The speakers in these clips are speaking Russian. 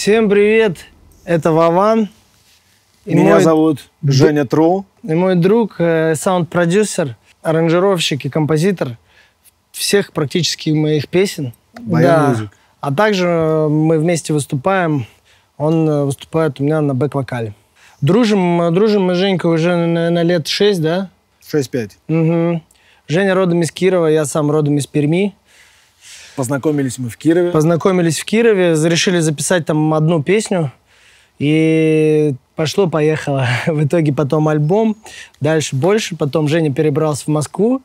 Всем привет, это Вован. И Меня мой, зовут Женя Тру. И мой друг, э, саунд-продюсер, аранжировщик и композитор всех практически моих песен. Баян да. А также мы вместе выступаем. Он э, выступает у меня на бэк-вокале. Дружим, дружим мы, Женька, уже на, на лет 6, да? 6-5. Угу. Женя родом из Кирова, я сам родом из Перми. Познакомились мы в Кирове. Познакомились в Кирове, решили записать там одну песню. И пошло-поехало. В итоге потом альбом, дальше больше. Потом Женя перебрался в Москву.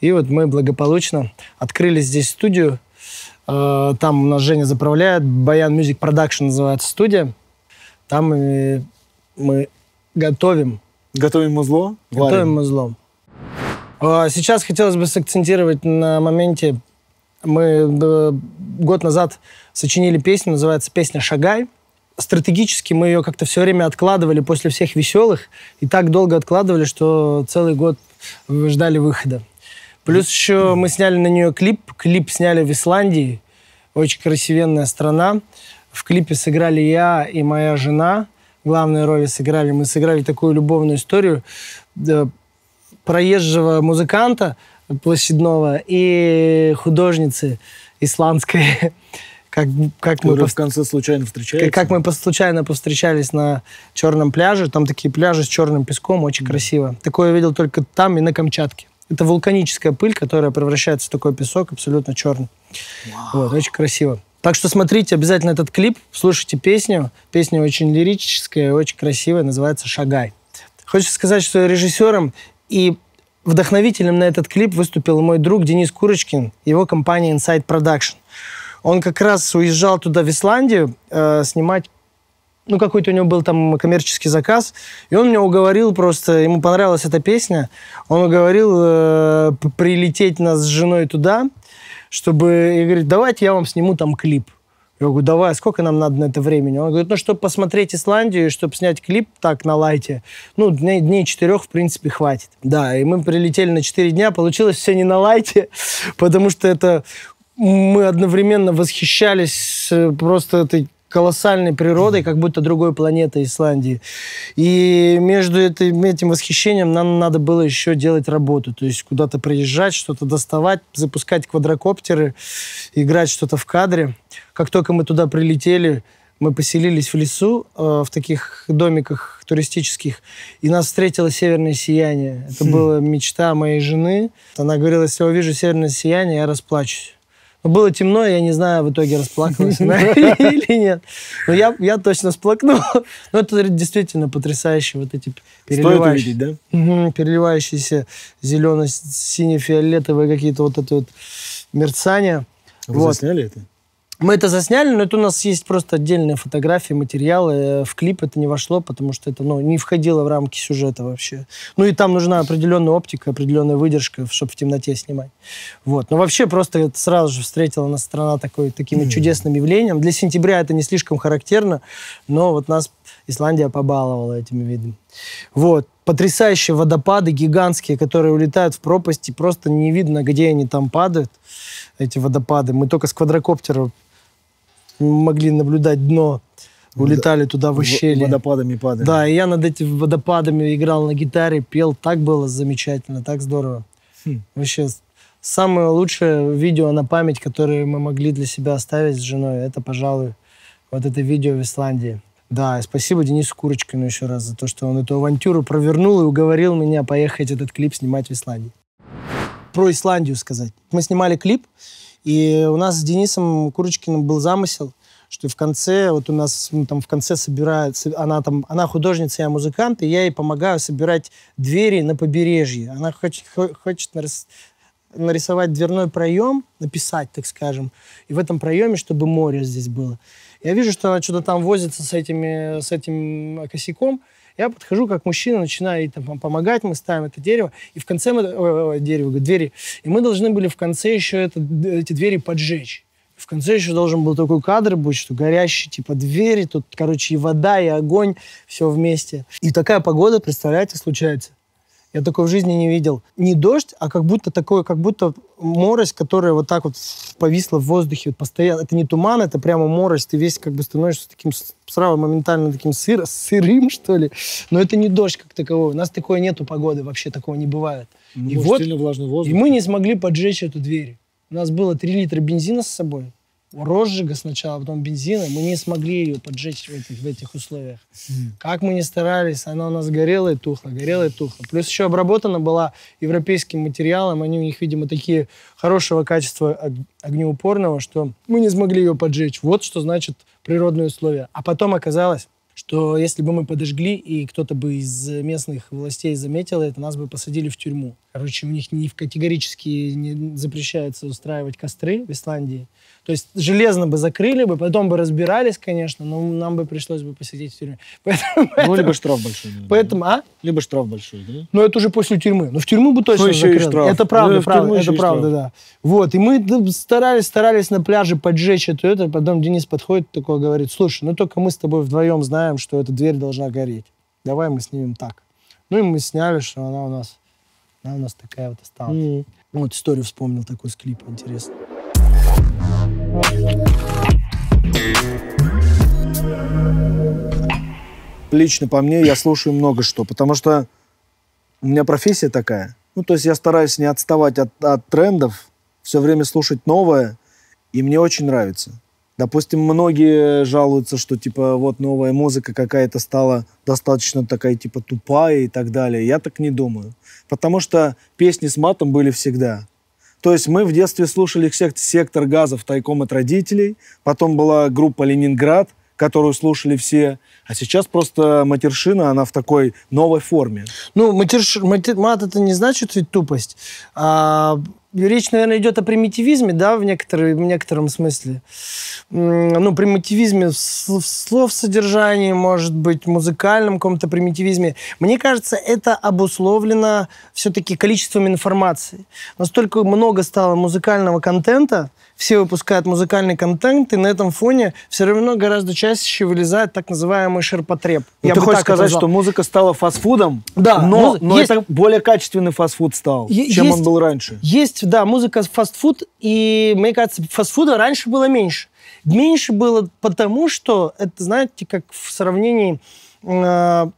И вот мы благополучно открыли здесь студию. Э, там у нас Женя заправляет. Баян Music Production называется студия. Там мы, готовим. Готовим музло? Готовим музло. А, сейчас хотелось бы сакцентировать на моменте мы год назад сочинили песню, называется «Песня Шагай». Стратегически мы ее как-то все время откладывали после всех веселых, и так долго откладывали, что целый год ждали выхода. Плюс еще мы сняли на нее клип. Клип сняли в Исландии. Очень красивенная страна. В клипе сыграли я и моя жена. Главные роли сыграли. Мы сыграли такую любовную историю проезжего музыканта, площадного и художницы исландской. Как, как мы в конце случайно встречались? Как, мы случайно повстречались на черном пляже. Там такие пляжи с черным песком, очень mm. красиво. Такое я видел только там и на Камчатке. Это вулканическая пыль, которая превращается в такой песок абсолютно черный. Wow. Вот, очень красиво. Так что смотрите обязательно этот клип, слушайте песню. Песня очень лирическая, очень красивая, называется «Шагай». Хочется сказать, что режиссером и Вдохновителем на этот клип выступил мой друг Денис Курочкин, его компания Inside Production. Он как раз уезжал туда, в Исландию, э, снимать ну, какой-то у него был там коммерческий заказ, и он меня уговорил просто, ему понравилась эта песня, он уговорил э, прилететь нас с женой туда, чтобы, и говорит, давайте я вам сниму там клип. Я говорю, давай, сколько нам надо на это времени? Он говорит, ну, чтобы посмотреть Исландию, чтобы снять клип так на лайте, ну, дней, дней четырех, в принципе, хватит. Да, и мы прилетели на четыре дня, получилось все не на лайте, потому что это мы одновременно восхищались э, просто этой колоссальной природой, как будто другой планеты Исландии. И между этим, этим восхищением нам надо было еще делать работу. То есть куда-то приезжать, что-то доставать, запускать квадрокоптеры, играть что-то в кадре. Как только мы туда прилетели, мы поселились в лесу, э, в таких домиках туристических, и нас встретило северное сияние. Это хм. была мечта моей жены. Она говорила, если я увижу северное сияние, я расплачусь. Было темно, я не знаю, в итоге расплакалась или нет. Но я, я точно сплакнул. Но это действительно потрясающе. Вот эти переливающие, да? Угу, переливающиеся зелено-сине-фиолетовые какие-то вот это вот мерцания. Вы вот. засняли это? Мы это засняли, но это у нас есть просто отдельные фотографии, материалы. В клип это не вошло, потому что это ну, не входило в рамки сюжета вообще. Ну и там нужна определенная оптика, определенная выдержка, чтобы в темноте снимать. Вот. Но вообще просто это сразу же встретила нас страна такой, таким mm-hmm. чудесным явлением. Для сентября это не слишком характерно, но вот нас Исландия побаловала этими видами. Вот. Потрясающие водопады гигантские, которые улетают в пропасти, просто не видно, где они там падают, эти водопады. Мы только с квадрокоптера могли наблюдать дно, улетали туда в ущелье. Водопадами падали. Да, и я над этими водопадами играл на гитаре, пел. Так было замечательно, так здорово. Хм. Вообще, самое лучшее видео на память, которое мы могли для себя оставить с женой, это, пожалуй, вот это видео в Исландии. Да, и спасибо Денису Курочкину еще раз за то, что он эту авантюру провернул и уговорил меня поехать этот клип снимать в Исландии. Про Исландию сказать. Мы снимали клип, и у нас с Денисом Курочкиным был замысел, что в конце, вот у нас ну, там в конце собирает, она там, она художница, я музыкант, и я ей помогаю собирать двери на побережье. Она хочет, хочет нарисовать дверной проем, написать, так скажем, и в этом проеме, чтобы море здесь было. Я вижу, что она что-то там возится с, этими, с этим косяком, я подхожу как мужчина, начинаю ей там помогать, мы ставим это дерево, и в конце мы... Ой, дерево, двери. И мы должны были в конце еще это, эти двери поджечь. В конце еще должен был такой кадр быть, что горящие типа двери, тут, короче, и вода, и огонь, все вместе. И такая погода, представляете, случается. Я такой в жизни не видел. Не дождь, а как будто такое, как будто морось, которая вот так вот повисла в воздухе вот постоянно. Это не туман, это прямо морось. Ты весь как бы становишься таким сразу моментально таким сыр, сырым, что ли. Но это не дождь как таковой. У нас такое нету погоды, вообще такого не бывает. Ну, и вот, влажный воздух. И мы не смогли поджечь эту дверь. У нас было 3 литра бензина с собой розжига сначала, потом бензина, мы не смогли ее поджечь в этих, в этих условиях. Mm. Как мы не старались, она у нас горела и тухла, горела и тухла. Плюс еще обработана была европейским материалом, они у них, видимо, такие хорошего качества огнеупорного, что мы не смогли ее поджечь. Вот что значит природные условия. А потом оказалось, что если бы мы подожгли, и кто-то бы из местных властей заметил это, нас бы посадили в тюрьму. Короче, у них не категорически не запрещается устраивать костры в Исландии. То есть железно бы закрыли бы, потом бы разбирались, конечно, но нам бы пришлось бы посидеть в тюрьме. Поэтому, ну, либо штраф большой. Да, поэтому, а? Либо штраф большой, да? Ну, это уже после тюрьмы. Но в тюрьму бы точно ну, еще закрыли. штраф. Это правда, ну, правда, это правда, штраф. да. Вот, и мы старались, старались на пляже поджечь это, это, потом Денис подходит такой, говорит, слушай, ну только мы с тобой вдвоем знаем, что эта дверь должна гореть. Давай мы снимем так. Ну и мы сняли, что она у нас, она у нас такая вот осталась. Mm. Вот историю вспомнил такой с клипа, интересно. Лично по мне я слушаю много что, потому что у меня профессия такая. Ну, то есть я стараюсь не отставать от, от трендов, все время слушать новое, и мне очень нравится. Допустим, многие жалуются, что типа вот новая музыка какая-то стала достаточно такая типа тупая и так далее. Я так не думаю. Потому что песни с матом были всегда. То есть мы в детстве слушали «Сектор газов» тайком от родителей. Потом была группа «Ленинград», которую слушали все. А сейчас просто матершина, она в такой новой форме. Ну, матерш... матер... мат это не значит ведь тупость. А Речь, наверное, идет о примитивизме, да, в, некоторой, в некотором смысле. Ну, примитивизме в слов содержании, может быть, музыкальном каком-то примитивизме. Мне кажется, это обусловлено все-таки количеством информации. Настолько много стало музыкального контента, все выпускают музыкальный контент, и на этом фоне все равно гораздо чаще вылезает так называемый ширпотреб. Ну, Я ты хочешь сказать, что музыка стала фастфудом? Да. Но, но есть, это более качественный фастфуд стал, есть, чем он был раньше. Есть, да, музыка фастфуд, и мне кажется, фастфуда раньше было меньше. Меньше было потому, что это, знаете, как в сравнении... Э,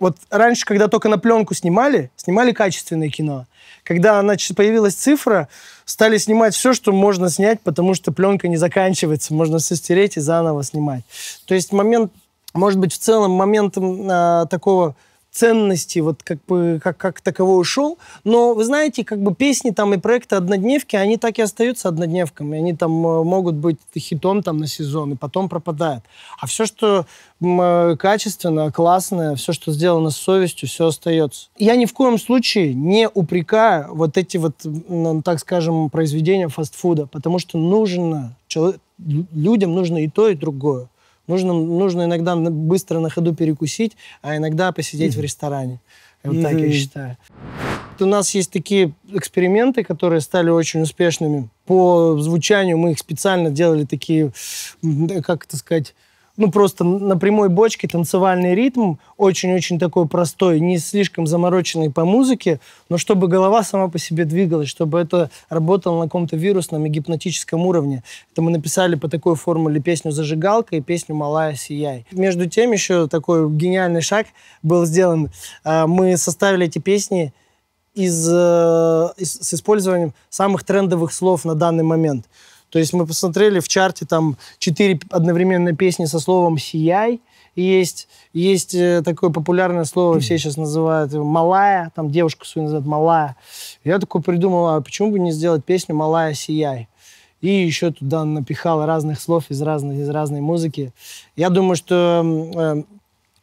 вот раньше, когда только на пленку снимали, снимали качественное кино. Когда значит, появилась цифра, стали снимать все, что можно снять, потому что пленка не заканчивается, можно все стереть и заново снимать. То есть момент, может быть, в целом моментом а, такого ценности вот как бы как, как таковой ушел. Но вы знаете, как бы песни там и проекты однодневки, они так и остаются однодневками. Они там э, могут быть хитом там на сезон и потом пропадают. А все, что э, качественно, классное, все, что сделано с совестью, все остается. Я ни в коем случае не упрекаю вот эти вот, так скажем, произведения фастфуда, потому что нужно, людям нужно и то, и другое. Нужно, нужно иногда быстро на ходу перекусить, а иногда посидеть mm-hmm. в ресторане. Вот mm-hmm. так я считаю. У нас есть такие эксперименты, которые стали очень успешными. По звучанию мы их специально делали такие, как это сказать, ну, просто на прямой бочке танцевальный ритм, очень-очень такой простой, не слишком замороченный по музыке, но чтобы голова сама по себе двигалась, чтобы это работало на каком-то вирусном и гипнотическом уровне. Это мы написали по такой формуле песню «Зажигалка» и песню «Малая сияй». Между тем еще такой гениальный шаг был сделан. А, мы составили эти песни из, э, из, с использованием самых трендовых слов на данный момент. То есть мы посмотрели в чарте там четыре одновременно песни со словом «сияй», есть, есть э, такое популярное слово, все сейчас называют «малая», там девушку свою называют «малая». Я такой придумал, а почему бы не сделать песню «Малая, сияй»? И еще туда напихал разных слов из разной, из разной музыки. Я думаю, что э,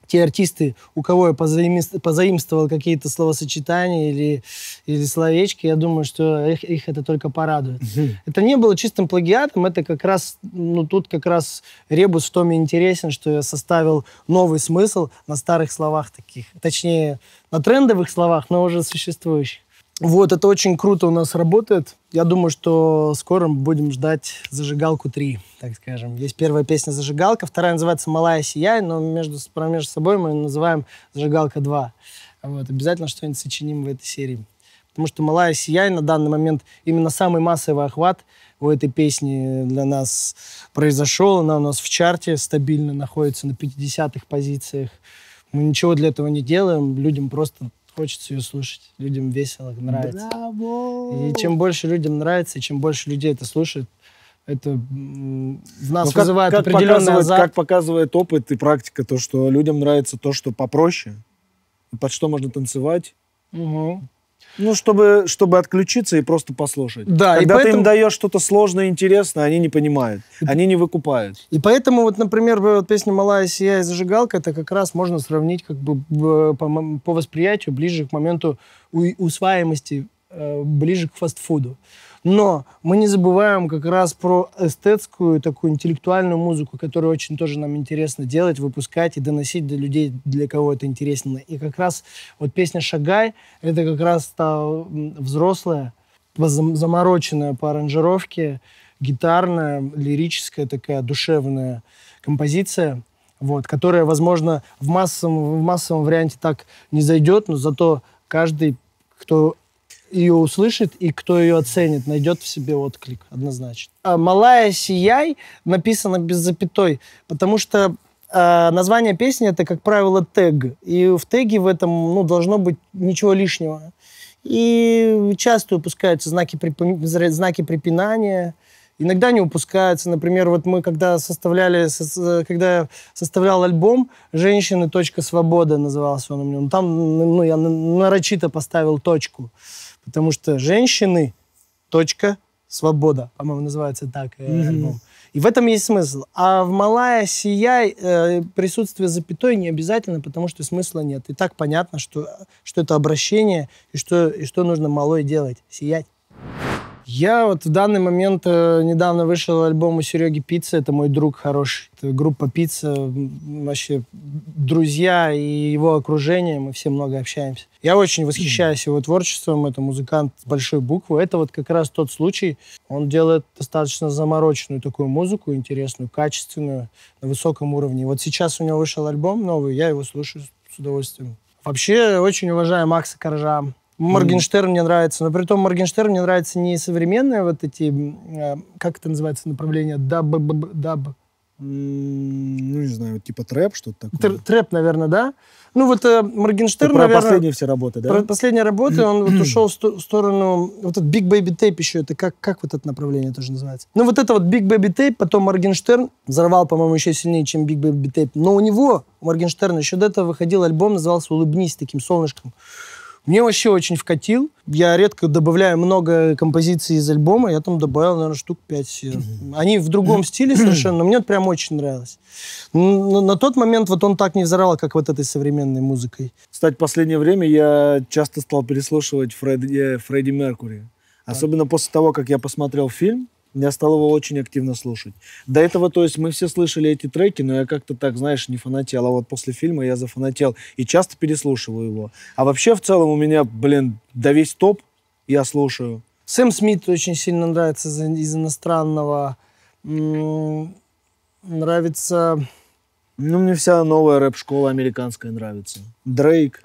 те артисты, у кого я позаимствовал какие-то словосочетания или, или словечки, я думаю, что их, их это только порадует. Mm-hmm. Это не было чистым плагиатом, это как раз, ну, тут как раз ребус в том и интересен, что я составил новый смысл на старых словах таких. Точнее, на трендовых словах, но уже существующих. Вот, это очень круто у нас работает. Я думаю, что скоро будем ждать «Зажигалку 3», так скажем. Есть первая песня «Зажигалка», вторая называется «Малая сияй», но между, между собой мы называем «Зажигалка 2». Вот, обязательно что-нибудь сочиним в этой серии. Потому что «Малая сияй» на данный момент именно самый массовый охват у этой песни для нас произошел. Она у нас в чарте стабильно находится на 50-х позициях. Мы ничего для этого не делаем, людям просто хочется ее слушать. Людям весело, нравится. Браво! И чем больше людям нравится, и чем больше людей это слушает, это в нас Ну, как, вызывает как определенный показывает, азарт. как показывает опыт и практика, то, что людям нравится то, что попроще, под что можно танцевать. Мгм. Ну, чтобы, чтобы отключиться и просто послушать. Да, и Когда ты поэтому- им даешь что-то сложное и интересное, они не понимают. Они не выкупают. И поэтому, вот, например, вот песня «Малая сияй» и «Зажигалка» это как раз можно сравнить как бы по, по восприятию ближе к моменту усваиваемости, э, ближе к фастфуду. Но мы не забываем как раз про эстетскую, такую интеллектуальную музыку, которую очень тоже нам интересно делать, выпускать и доносить до людей, для кого это интересно. И как раз вот песня «Шагай» — это как раз та взрослая, зам- замороченная по аранжировке, гитарная, лирическая такая душевная композиция, вот, которая, возможно, в массовом, в массовом варианте так не зайдет, но зато каждый, кто ее услышит и кто ее оценит, найдет в себе отклик однозначно. А «Малая сияй» написано без запятой, потому что а, название песни это, как правило, тег. И в теге в этом ну, должно быть ничего лишнего. И часто упускаются знаки, зра- знаки препинания, иногда не упускаются. Например, вот мы когда составляли, со- когда я составлял альбом «Женщины. Точка свобода» назывался он у меня. Ну, Там ну, я на- нарочито поставил точку, потому что «Женщины. Точка свобода», по-моему, называется так э, Мгм. альбом. И в этом есть смысл. А в «Малая сияй» э, присутствие запятой не обязательно, потому что смысла нет. И так понятно, что, что это обращение, и что, и что нужно малой делать. Сиять. Я вот в данный момент э, недавно вышел альбом у Сереги Пицца, это мой друг хороший. Это группа Пицца, вообще друзья и его окружение, мы все много общаемся. Я очень восхищаюсь его творчеством, это музыкант с большой буквы. Это вот как раз тот случай, он делает достаточно замороченную такую музыку, интересную, качественную, на высоком уровне. Вот сейчас у него вышел альбом новый, я его слушаю с удовольствием. Вообще очень уважаю Макса Коржа. Моргенштерн мне нравится, но при том Моргенштерн мне нравится не современные вот эти, э, как это называется направление, даб, даб. М, Ну, не знаю, типа трэп, что-то такое. Тр- Трэп, наверное, да? Ну вот э, Моргенштерн, про наверное, последние все работы, да? про последние работы, он вот ушел в сто- в сторону, вот этот Big Baby Tape еще, это как, как вот это направление тоже называется? Ну вот это вот Big Baby Tape, потом Моргенштерн взорвал, по-моему, еще сильнее, чем Big Baby Tape, но у него, у Моргенштерна, еще до этого выходил альбом, назывался «Улыбнись» таким солнышком. Мне вообще очень вкатил. Я редко добавляю много композиций из альбома. Я там добавил, наверное, штук 5. Они в другом стиле совершенно, но мне это прям очень нравилось. Н- На, тот момент вот он так не взорвал, как вот этой современной музыкой. Кстати, в последнее время я часто стал переслушивать Фредди, э, Фредди Меркури. Особенно после того, как я посмотрел фильм, я стал его очень активно слушать. До этого, то есть, мы все слышали эти треки, но я как-то так, знаешь, не фанател. А вот после фильма я зафанател и часто переслушиваю его. А вообще, в целом, у меня, блин, да весь топ я слушаю. Сэм Смит очень сильно нравится из, из иностранного. М, Нравится Ну, мне вся новая рэп-школа американская нравится. Дрейк,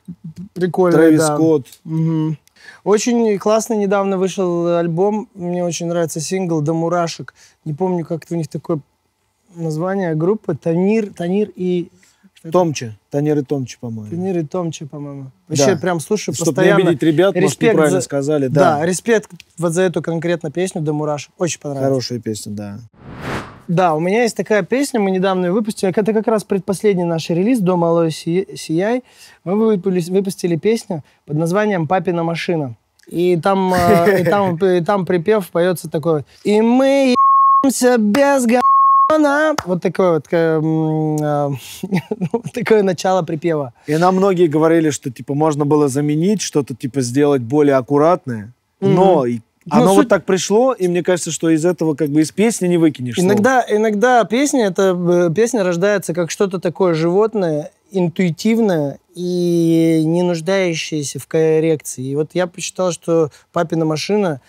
прикольно, Трэвис да. Скотт. Мгм. Очень классный недавно вышел альбом. Мне очень нравится сингл «До мурашек». Не помню, как это у них такое название группы. Танир, Танир и... Томче. Танер и Томче, по-моему. Танир и Томчи, по-моему. Вообще Да. прям слушаю Чтобы не постоянно. обидеть ребят, может, Респект неправильно за- сказали. Да. Да, респект вот за эту конкретно песню «До мурашек». Очень понравилось. хорошая песня, да. Да, у меня есть такая песня, мы недавно ее выпустили. Это как раз предпоследний наш релиз «До малой Си- сияй». Мы выпустили, выпустили песню под названием «Папина машина». И там, э, и там, и там припев поется такой «И мы ебемся без говна». Вот такое вот, э, э, вот такое начало припева. И нам многие говорили, что типа можно было заменить, что-то типа сделать более аккуратное, но и Ну, оно суть- вот так пришло, и мне кажется, что из этого как бы из песни не выкинешь. Иногда, иногда песня, это э, песня рождается как что-то такое животное, интуитивное и не нуждающиеся в коррекции. И вот я посчитал, что «Папина машина»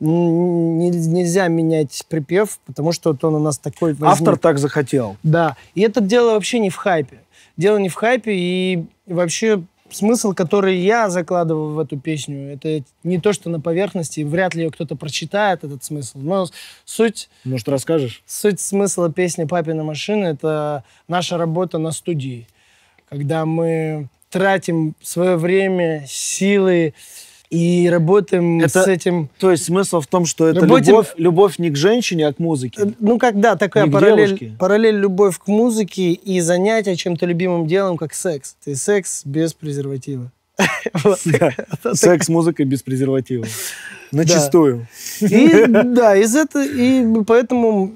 нельзя менять припев, потому что вот он у нас такой... Возник. Автор так захотел. Да. И это дело вообще не в хайпе. Дело не в хайпе, и вообще смысл, который я закладываю в эту песню, это не то, что на поверхности, вряд ли кто-то прочитает этот смысл. Но суть... Может, расскажешь? Суть смысла песни «Папина машина» — это наша работа на студии. Когда мы тратим свое время, силы, и работаем это, с этим. То есть смысл в том, что это Работаем... любовь, любовь не к женщине, а к музыке. Э, ну, когда такая параллель, параллель любовь к музыке и занятие чем-то любимым делом, как секс. Ты секс без презерватива. Секс с музыкой без презерватива. Начистую. Да, из этого, и поэтому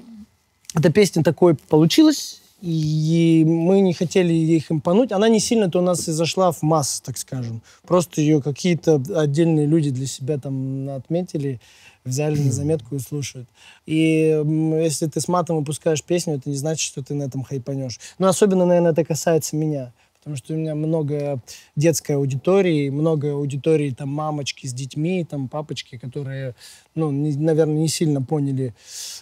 эта песня такой получилась и мы не хотели их импануть. Она не сильно-то у нас и зашла в масс, так скажем. Просто ее какие-то отдельные люди для себя там отметили, взяли на заметку и слушают. И если ты с матом выпускаешь песню, это не значит, что ты на этом хайпанешь. Но особенно, наверное, это касается меня потому что у меня много детской аудитории, много аудитории там мамочки с детьми, там папочки, которые, ну, не, наверное, не сильно поняли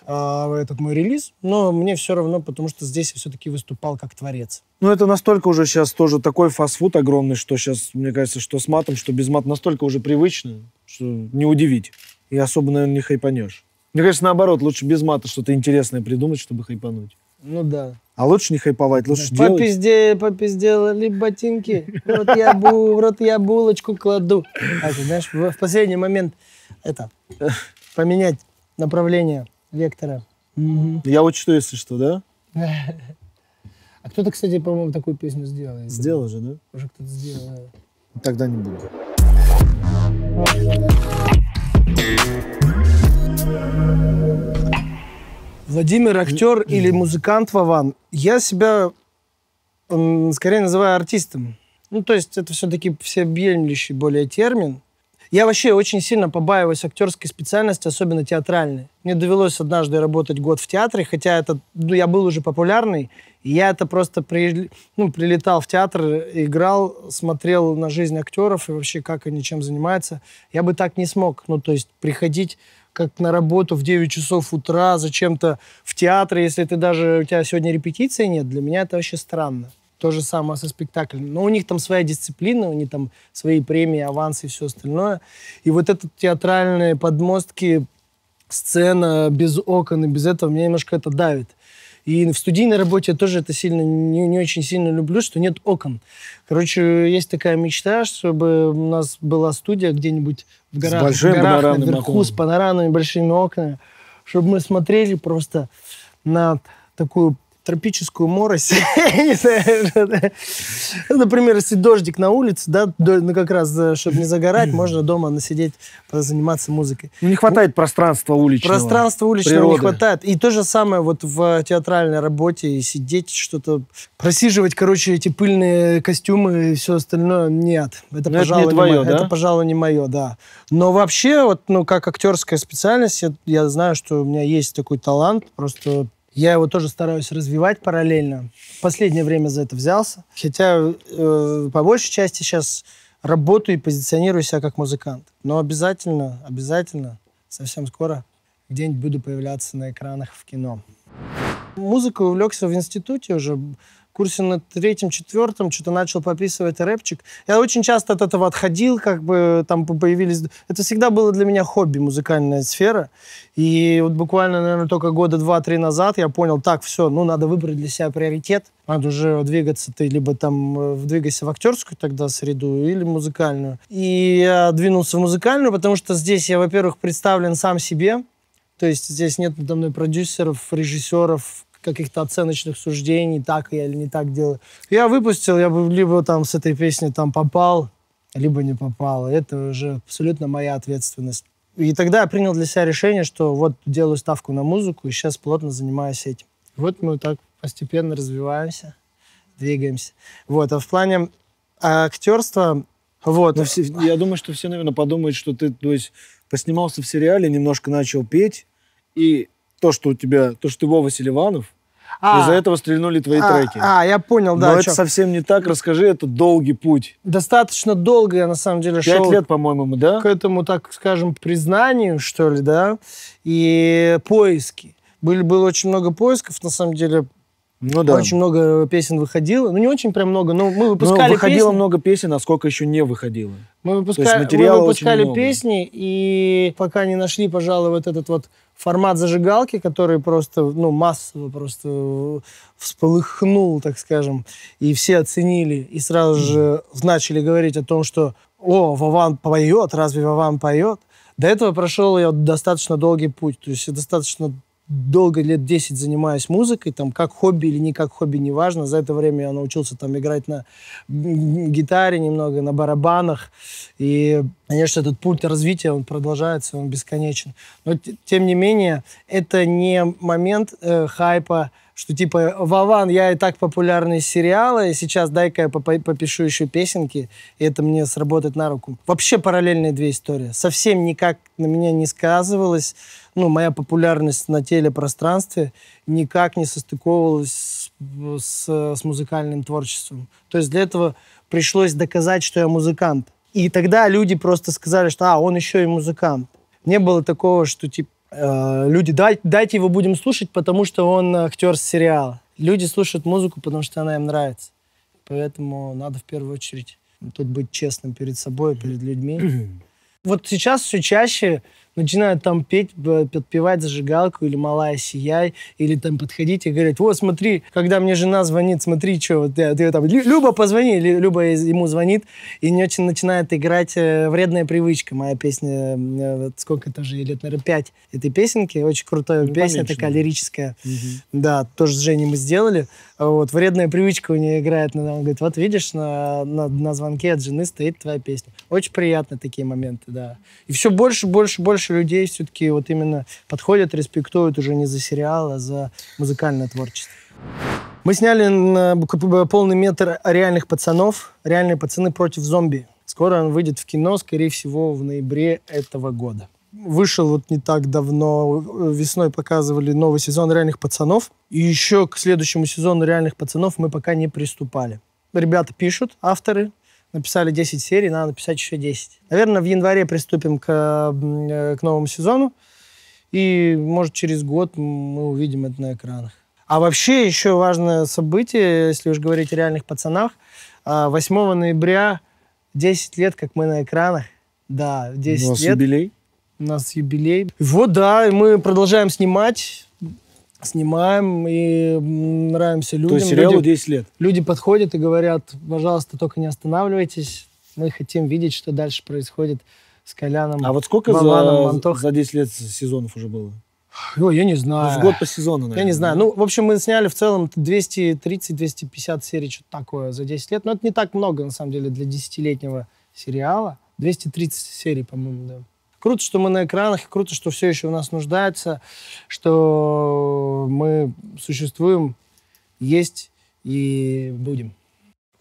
э, этот мой релиз, но мне все равно, потому что здесь я все-таки выступал как творец. Ну, это настолько уже сейчас тоже такой фастфуд огромный, что сейчас, мне кажется, что с матом, что без мата настолько уже привычно, что не удивить. И особо, наверное, не хайпанешь. Мне кажется, наоборот, лучше без мата что-то интересное придумать, чтобы хайпануть. Ну да. А лучше не хайповать, лучше да. делать. По пизде, по пизде ботинки, в рот, я бу, в рот я булочку кладу. А, ты знаешь, в, в последний момент это, поменять направление вектора. Угу. Я учту, если что, да? А кто-то, кстати, по-моему, такую песню сделал. Сделал же, да? Уже кто-то сделал. Тогда не буду. Владимир актер или музыкант Вован. Я себя скорее называю артистом. Ну, то есть это все-таки всеобъемлющий более термин. Я вообще очень сильно побаиваюсь актерской специальности, особенно театральной. Мне довелось однажды работать год в театре, хотя это, ну, я был уже популярный, я это просто при, ну, прилетал в театр, играл, смотрел на жизнь актеров и вообще как они чем занимаются. Я бы так не смог. Ну, то есть приходить как на работу в 9 часов утра, зачем-то в театр, если ты даже, у тебя сегодня репетиции нет, для меня это вообще странно. То же самое со спектаклем. Но у них там своя дисциплина, у них там свои премии, авансы и все остальное. И вот этот театральные подмостки, сцена без окон и без этого, меня немножко это давит. И в студийной работе я тоже это сильно не, не очень сильно люблю, что нет окон. Короче, есть такая мечта, чтобы у нас была студия где-нибудь в горах, с большим в горах наверху, окном. с панорамными большими окнами, чтобы мы смотрели просто на такую тропическую морось. Например, если дождик на улице, да, ну как раз, э, чтобы не загорать, можно дома насидеть, заниматься музыкой. Ну, не хватает пространства уличного. Пространства уличного не хватает. И то же самое вот в театральной работе, и сидеть, что-то просиживать, короче, эти пыльные костюмы и все остальное, нет. Это, ну, пожалуй, не твое, Это, пожалуй, не мое, да. Но вообще, вот, ну, как актерская специальность, я знаю, что у меня есть такой талант, просто я его тоже стараюсь развивать параллельно. В последнее время за это взялся. Хотя э, по большей части сейчас работаю и позиционирую себя как музыкант. Но обязательно, обязательно, совсем скоро где-нибудь буду появляться на экранах в кино. Музыкой увлекся в институте уже курсе на третьем-четвертом что-то начал пописывать рэпчик. Я очень часто от этого отходил, как бы там появились... Это всегда было для меня хобби, музыкальная сфера. И вот буквально, наверное, только года два-три назад я понял, так, все, ну, надо выбрать для себя приоритет. Надо уже двигаться, ты либо там э, двигайся в актерскую тогда среду, или музыкальную. И я двинулся в музыкальную, потому что здесь я, во-первых, представлен сам себе, то есть здесь нет надо мной продюсеров, режиссеров, каких-то оценочных суждений, так я или не так делаю. Я выпустил, я бы либо там с этой песни там попал, либо не попал. Это уже абсолютно моя ответственность. И тогда я принял для себя решение, что вот делаю ставку на музыку, и сейчас плотно занимаюсь этим. Вот мы так постепенно развиваемся, двигаемся. Вот, а в плане актерства, вот. Но все, я думаю, что все, наверное, подумают, что ты, то есть, поснимался в сериале, немножко начал петь, и то, что у тебя, то, что ты Вова Селиванов, А. Из-за этого стрельнули твои А, треки. а, я понял, да. Но это чём. совсем не так. Расскажи, это долгий путь. Достаточно долго я, на самом деле, Пять шел лет, по-моему, да? к этому, так скажем, признанию, что ли, да, и поиски. Были, было очень много поисков, на самом деле, Ну да. очень много песен выходило. Ну, не очень прям много, но мы Ну, выпускали выходило песни. много песен, а сколько еще не выходило? Мы выпускали, материала мы очень выпускали много. песни, и пока не нашли, пожалуй, вот этот вот формат зажигалки, который просто, ну, массово просто всполыхнул, так скажем, и все оценили, и сразу же начали говорить о том, что «О, Вован поет, разве Вован поет?» До этого прошел я достаточно долгий путь, то есть достаточно долго, лет 10 занимаюсь музыкой, там, как хобби или не как хобби, неважно. За это время я научился там играть на гитаре немного, на барабанах. И, конечно, этот путь развития, он продолжается, он бесконечен. Но, тем не менее, это не момент э, хайпа, что типа, Вован, я и так популярный из сериала, и сейчас дай-ка я попишу еще песенки, и это мне сработает на руку. Вообще параллельные две истории. Совсем никак на меня не сказывалось. Ну, моя популярность на телепространстве никак не состыковывалась с, с- с музыкальным творчеством. То есть для этого пришлось доказать, что я музыкант. И тогда люди просто сказали, что а, он еще и музыкант. Не было такого, что типа э, люди, «Дай- дайте его будем слушать, потому что он актер с сериала. Люди слушают музыку, потому что она им нравится. Поэтому надо в первую очередь тут быть честным перед собой, перед людьми. Вот сейчас все чаще начинают там петь, подпевать зажигалку или «Малая сияй», или там подходить и говорить, вот смотри, когда мне жена звонит, смотри, что, вот, я- ты там, «Лю- Люба, позвони, Лю- Люба ему звонит, и не очень начинает играть э, «Вредная привычка», моя песня, э, вот сколько это же, лет, наверное, пять этой песенки, очень крутая Ну, песня, поменьше, такая лирическая. Да, тоже с Женей мы сделали. Вот, вредная привычка у нее играет. ну, Он говорит, вот видишь, на, на, на звонке от жены стоит твоя песня. Очень приятно такие моменты, да. И все больше, больше, больше людей все-таки вот именно подходят, респектуют уже не за сериал, а за музыкальное творчество. Мы сняли полный метр реальных пацанов. Реальные пацаны против зомби. Скоро он выйдет в кино, скорее всего, в ноябре этого года. Вышел вот не так давно, э, весной показывали новый сезон «Реальных пацанов». И еще к следующему сезону «Реальных пацанов» мы пока не приступали. Ребята пишут, авторы, написали 10 серий, надо написать еще 10. Наверное, в январе приступим к, э, к новому сезону. И, может, через год мы увидим это на экранах. А вообще еще важное событие, если уж говорить о реальных пацанах, а, 8 ноября 10 лет, как мы на экранах. Да, 10 У нас лет. юбилей. У нас юбилей. Вот, да, и мы продолжаем снимать, снимаем и нравимся людям. То есть сериалу люди, 10 лет. люди подходят и говорят, пожалуйста, только не останавливайтесь. Мы хотим видеть, что дальше происходит с Коляном. А вот сколько Вованом, за, Антох. за 10 лет сезонов уже было? Ой, я не знаю. в год по сезону, наверное. Я не знаю. Ну, в общем, мы сняли в целом 230-250 серий, что-то такое за 10 лет. Но это не так много, на самом деле, для 10-летнего сериала. 230 серий, по-моему, да. Круто, что мы на экранах, и круто, что все еще у нас нуждается, что мы существуем, есть и будем.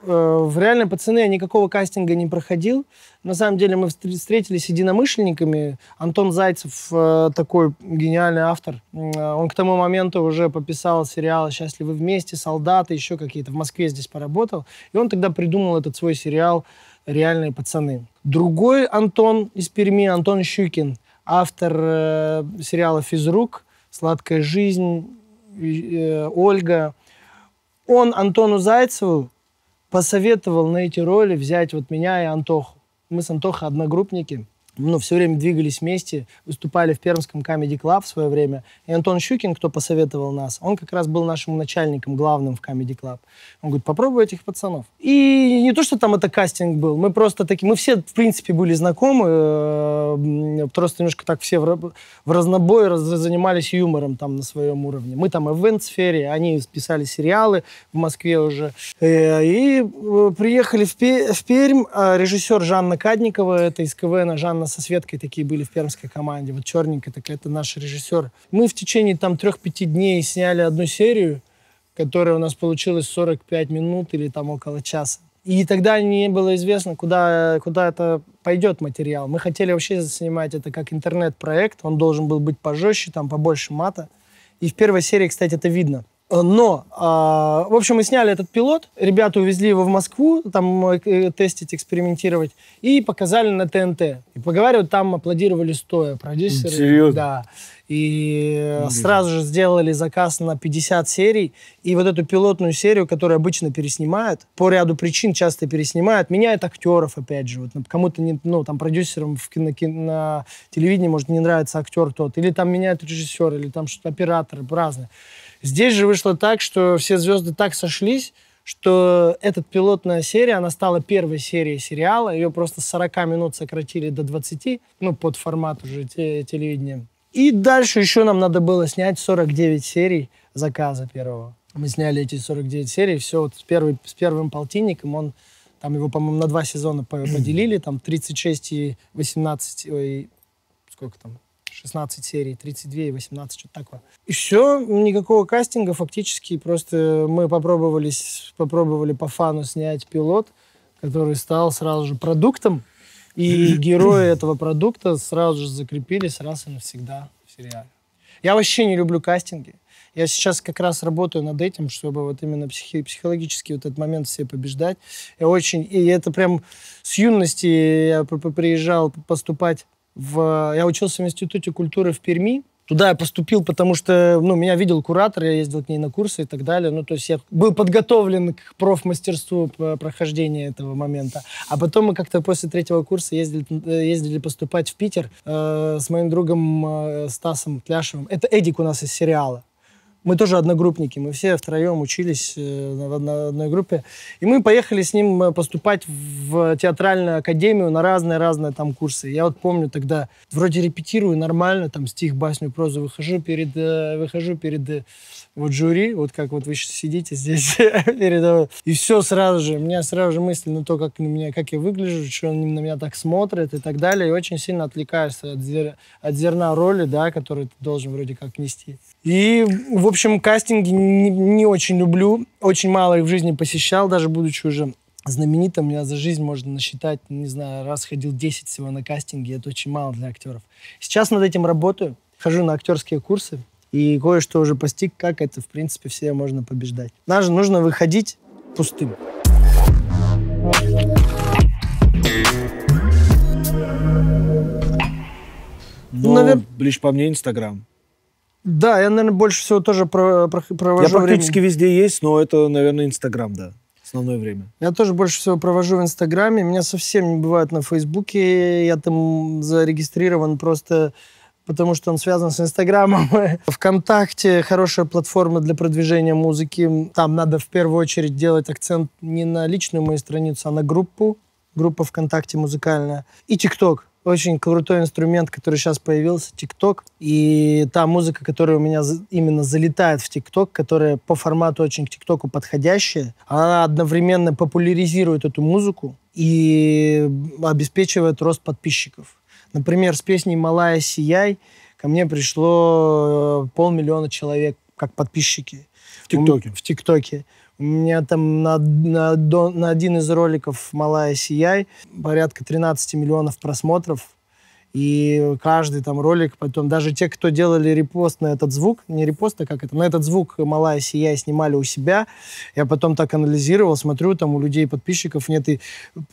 Э, В «Реальные пацаны» я никакого кастинга не проходил. На самом деле мы встр- встретились с единомышленниками. Антон Зайцев э, такой гениальный автор. Э, Он к тому моменту уже пописал сериал «Счастливы вместе», «Солдаты», еще какие-то. В Москве здесь поработал. И он тогда придумал этот свой сериал «Реальные пацаны». Другой Антон из Перми, Антон Щукин, автор э, сериала «Физрук», «Сладкая жизнь», э, «Ольга». Он Антону Зайцеву посоветовал на эти роли взять вот меня и Антоху. Мы с Антохой одногруппники, ну, все время двигались вместе, выступали в Пермском Comedy Club в свое время. И Антон Щукин, кто посоветовал нас, он как раз был нашим начальником главным в Comedy Club. Он говорит, попробуй этих пацанов. И не то, что там это кастинг был, мы просто такие, мы все, в принципе, были знакомы, э, просто немножко так все в, в разнобой раз- занимались юмором там на своем уровне. Мы там в ивент-сфере, они писали сериалы в Москве уже. Э, И э, приехали в Пермь, а режиссер Жанна Кадникова, это из КВН, Жанна со Светкой такие были в пермской команде, вот черненькая такая, это наш режиссер. Мы в течение там трех-пяти дней сняли одну серию, которая у нас получилась 45 минут или там около часа. И тогда не было известно, куда, куда это пойдет материал. Мы хотели вообще снимать это как интернет-проект. Он должен был быть пожестче, там побольше мата. И в первой серии, кстати, это видно. Э, но, а, в общем, мы сняли этот пилот, ребята увезли его в Москву, там э, тестить, экспериментировать, и показали на ТНТ. И поговаривают, там аплодировали стоя продюсеры. Серьезно? Да. И mm сразу же сделали заказ на 50 серий. И вот эту пилотную серию, которую обычно переснимают, по ряду причин часто переснимают, меняют актеров, опять же. Вот кому-то, не, ну, там, продюсерам в кино, кино, на телевидении, может, не нравится актер тот. Или там меняют режиссер, или там что-то операторы, разные. Здесь же вышло так, что все звезды так сошлись, что эта пилотная серия, она стала первой серией сериала. Ее просто с 40 минут сократили до 20, ну, под формат уже телевидения. И дальше еще нам надо было снять 49 серий заказа первого. Мы сняли эти 49 серий, все вот с, первый, с первым полтинником, он, там его, по-моему, на два сезона поделили, там 36 и 18, ой, сколько там, 16 серий, 32 и 18, что-то такое. И все, никакого кастинга фактически, просто мы попробовали, попробовали по фану снять пилот, который стал сразу же продуктом, и герои этого продукта сразу же закрепились раз и навсегда в сериале. Я вообще не люблю кастинги. Я сейчас как раз работаю над этим, чтобы вот именно психи- психологически вот этот момент все побеждать. Я очень... И это прям с юности я приезжал поступать в... Я учился в Институте культуры в Перми. Туда я поступил, потому что, ну, меня видел куратор, я ездил к ней на курсы и так далее. Ну, то есть я был подготовлен к профмастерству прохождения этого момента. А потом мы как-то после третьего курса ездили, ездили поступать в Питер э, с моим другом э, Стасом Пляшевым. Это Эдик у нас из сериала мы тоже одногруппники, мы все втроем учились э, на, одной группе. И мы поехали с ним э, поступать в театральную академию на разные-разные там курсы. Я вот помню тогда, вроде репетирую нормально, там стих, басню, прозу, выхожу перед, э, выхожу перед вот жюри, вот как вот вы сидите здесь передо И все сразу же, у меня сразу же мысли на то, как на меня, как я выгляжу, что они на меня так смотрят и так далее. И очень сильно отвлекаешься от, зер... от зерна роли, да, которую ты должен вроде как нести. И, в общем, кастинги не, не очень люблю. Очень мало их в жизни посещал, даже будучи уже знаменитым. Я за жизнь можно насчитать, не знаю, раз ходил 10 всего на кастинги. Это очень мало для актеров. Сейчас над этим работаю. Хожу на актерские курсы. И кое-что уже постиг, как это, в принципе, все можно побеждать. Даже нужно выходить пустым. Ну, Навер... лишь по мне Инстаграм. Да, я, наверное, больше всего тоже про, про, провожу Я практически время. везде есть, но это, наверное, Инстаграм, да. Основное время. Я тоже больше всего провожу в Инстаграме. Меня совсем не бывает на Фейсбуке. Я там зарегистрирован просто потому что он связан с Инстаграмом. Вконтакте хорошая платформа для продвижения музыки. Там надо в первую очередь делать акцент не на личную мою страницу, а на группу. Группа ВКонтакте музыкальная. И ТикТок. Очень крутой инструмент, который сейчас появился, ТикТок. И та музыка, которая у меня именно залетает в ТикТок, которая по формату очень к ТикТоку подходящая, она одновременно популяризирует эту музыку и обеспечивает рост подписчиков. Например, с песней «Малая сияй» ко мне пришло э, полмиллиона человек как подписчики. В ТикТоке? В ТикТоке. У меня там на, на, на один из роликов «Малая сияй» порядка 13 миллионов просмотров. И каждый там ролик, потом даже те, кто делали репост на этот звук, не репост, а как это, на этот звук «Малая сияй» снимали у себя, я потом так анализировал, смотрю, там у людей, подписчиков нет и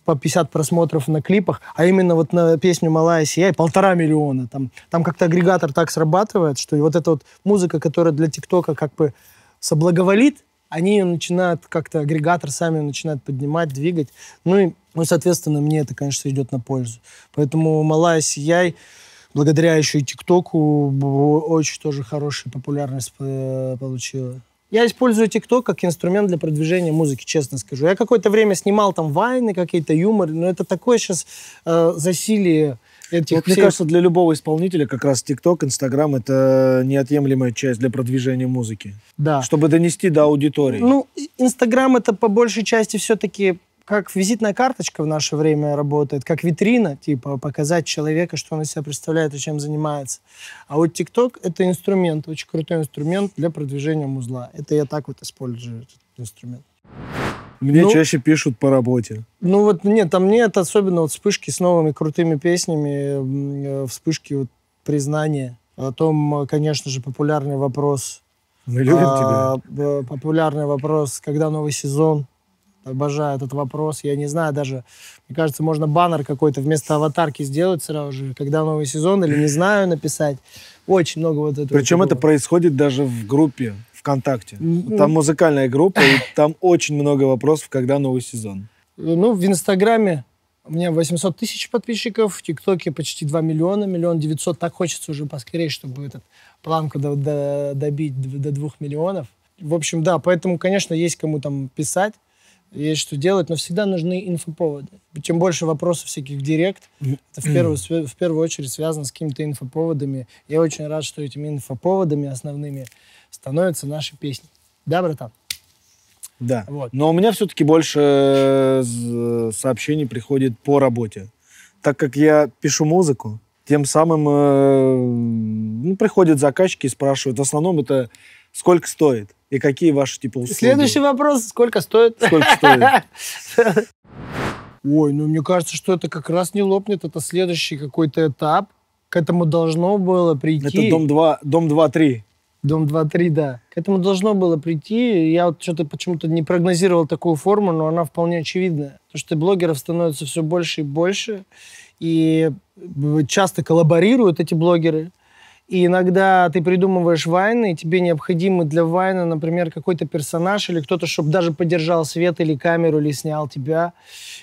по 50 просмотров на клипах, а именно вот на песню «Малая сияй» полтора миллиона. Там, там как-то агрегатор так срабатывает, что вот эта вот музыка, которая для ТикТока как бы соблаговолит, они начинают как-то, агрегатор сами начинают поднимать, двигать. Ну и, ну, соответственно, мне это, конечно, идет на пользу. Поэтому «Малая сияй» благодаря еще и ТикТоку очень тоже хорошую популярность э, получила. Я использую ТикТок как инструмент для продвижения музыки, честно скажу. Я какое-то время снимал там вайны, какие-то юмор, но это такое сейчас э, засилие этих вот, всех... Мне кажется, для любого исполнителя как раз ТикТок, Инстаграм — это неотъемлемая часть для продвижения музыки. Да. Чтобы донести до аудитории. Ну, Инстаграм — это по большей части все-таки как визитная карточка в наше время работает, как витрина, типа показать человека, что он из себя представляет и чем занимается. А вот ТикТок — это инструмент, очень крутой инструмент для продвижения музла. Это я так вот использую этот инструмент. Мне ну, чаще пишут по работе. Ну вот нет, там нет особенно вот вспышки с новыми крутыми песнями, э, вспышки вот признания. Потом, конечно же, популярный вопрос Мы любим А, тебя. Популярный вопрос, когда новый сезон. Обожаю этот вопрос. Я не знаю даже, мне кажется, можно баннер какой-то вместо аватарки сделать сразу же, когда новый сезон, или не знаю, написать. Очень много вот этого. Причем это такого. происходит даже в группе ВКонтакте. Там музыкальная группа, и там очень много вопросов, когда новый сезон. Ну, в Инстаграме у меня 800 тысяч подписчиков, в ТикТоке почти 2 миллиона, миллион девятьсот. Так хочется уже поскорее, чтобы этот планку до- до- добить до 2 миллионов. В общем, да, поэтому, конечно, есть кому там писать, есть что делать, но всегда нужны инфоповоды. Чем больше вопросов всяких в директ, это в первую, в первую очередь связано с какими-то инфоповодами. Я очень рад, что этими инфоповодами основными становятся наши песни. Да, братан? Да. Вот. Но у меня все-таки больше э, з- сообщений приходит по работе. Так как я пишу музыку, тем самым э, ну, приходят заказчики и спрашивают. В основном это сколько стоит и какие ваши типа услуги. Следующий вопрос. Сколько стоит? Сколько стоит? Ой, ну мне кажется, что это как раз не лопнет. Это следующий какой-то этап. К этому должно было прийти. Это дом 2, дом 2-3. Дом 2-3, да. К этому должно было прийти. Я вот что-то почему-то не прогнозировал такую форму, но она вполне очевидная. Потому что блогеров становится все больше и больше. И б- часто коллаборируют эти блогеры. И иногда ты придумываешь вайны, и тебе необходимы для вайна, например, какой-то персонаж или кто-то, чтобы даже поддержал свет или камеру, или снял тебя.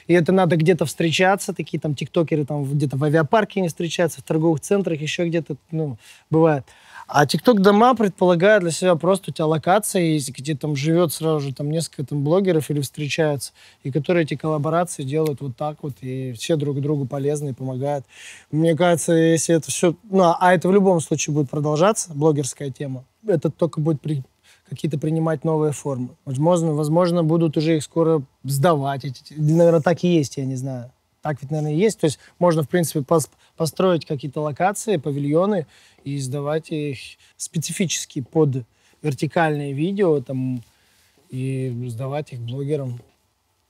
И это надо где-то встречаться, такие там тиктокеры там где-то в авиапарке не встречаются, в торговых центрах, еще где-то, ну, бывает. А ТикТок дома предполагает для себя просто у тебя локация есть, где там живет сразу же там несколько там блогеров или встречаются, и которые эти коллаборации делают вот так вот, и все друг другу полезны и помогают. Мне кажется, если это все... Ну, а- а это в любом случае будет продолжаться, блогерская тема, это только будет при- какие-то принимать новые формы. Возможно, возможно, будут уже их скоро сдавать. Наверное, так и есть, я не знаю. Так ведь, наверное, и есть. То есть можно, в принципе, пос- построить какие-то локации, павильоны и сдавать их специфически под вертикальные видео там, и сдавать их блогерам,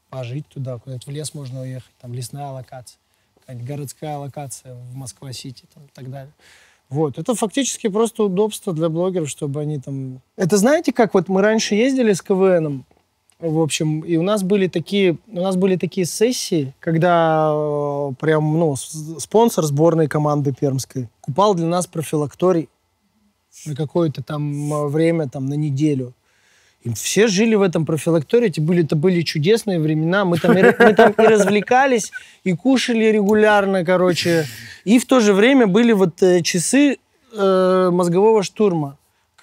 пожить туда, куда-нибудь в лес можно уехать, там лесная локация, какая-нибудь городская локация в Москва-Сити и так далее. Вот, это фактически просто удобство для блогеров, чтобы они там... Это знаете, как вот мы раньше ездили с КВНом, в общем, и у нас были такие, у нас были такие сессии, когда э, прям, ну, спонсор сборной команды пермской купал для нас профилакторий на какое-то там э, время, там, на неделю. И все жили в этом профилактории, это были, это были чудесные времена. Мы там, и, мы там и развлекались, и кушали регулярно, короче. И в то же время были вот э, часы э, мозгового штурма,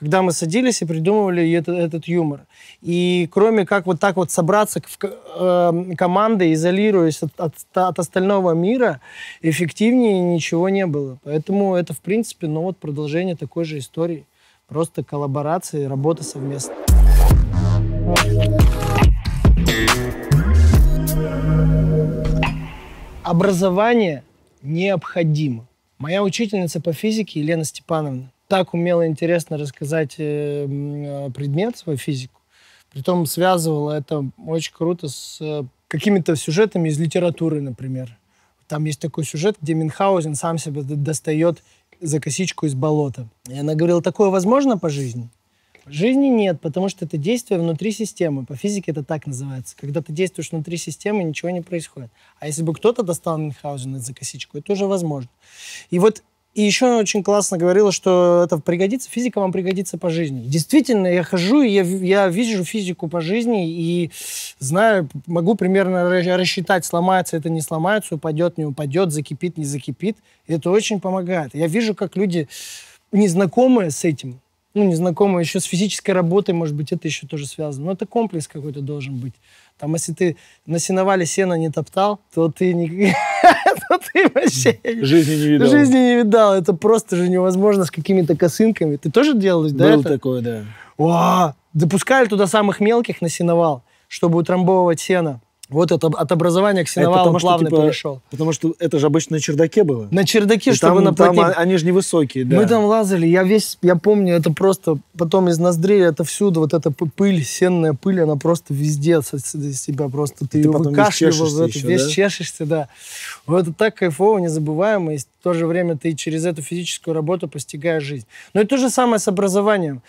когда мы садились и придумывали это- этот юмор. И кроме как вот так вот собраться в э, командой, изолируясь от, от, от остального мира, эффективнее ничего не было. Поэтому это, в принципе, ну вот продолжение такой же истории. Просто коллаборации, работа совместно. Образование необходимо. Моя учительница по физике Елена Степановна так умела интересно рассказать э, э, предмет, свою физику. Притом связывала это очень круто с э, какими-то сюжетами из литературы, например. Там есть такой сюжет, где Мюнхгаузен сам себя достает за косичку из болота. И она говорила, такое возможно по жизни? Жизни нет, потому что это действие внутри системы. По физике это так называется. Когда ты действуешь внутри системы, ничего не происходит. А если бы кто-то достал Мюнхгаузена за косичку, это уже возможно. И вот и еще очень классно говорила, что это пригодится, физика вам пригодится по жизни. Действительно, я хожу, и я, я вижу физику по жизни, и знаю, могу примерно ра- рассчитать, сломается это, не сломается, упадет, не упадет, закипит, не закипит. И это очень помогает. Я вижу, как люди, незнакомые с этим, ну, незнакомые еще с физической работой, может быть, это еще тоже связано. Но это комплекс какой-то должен быть. Там, если ты на сеновале сено не топтал, то ты, не... то ты вообще Жизни не видел. жизни не видал. Это просто же невозможно с какими-то косынками. Ты тоже делал, да? Это? такое, да. О, запускали туда самых мелких на сеновал, чтобы утрамбовывать сено. Вот это от образования к сеновалу потому что, плавно типа, перешел. Потому что это же обычно на чердаке было. На чердаке, И чтобы там, на там плотник- они же невысокие, да. Мы там лазали, я весь, я помню, это просто потом из ноздрей, это всюду, вот эта пыль, сенная пыль, она просто везде со- из себя просто, ты, ты ее потом весь выкашливал, чешешься это, еще, весь да? чешешься, да. Вот это так кайфово, незабываемо, и в то же время ты через эту физическую работу постигаешь жизнь. Но это то же самое с образованием.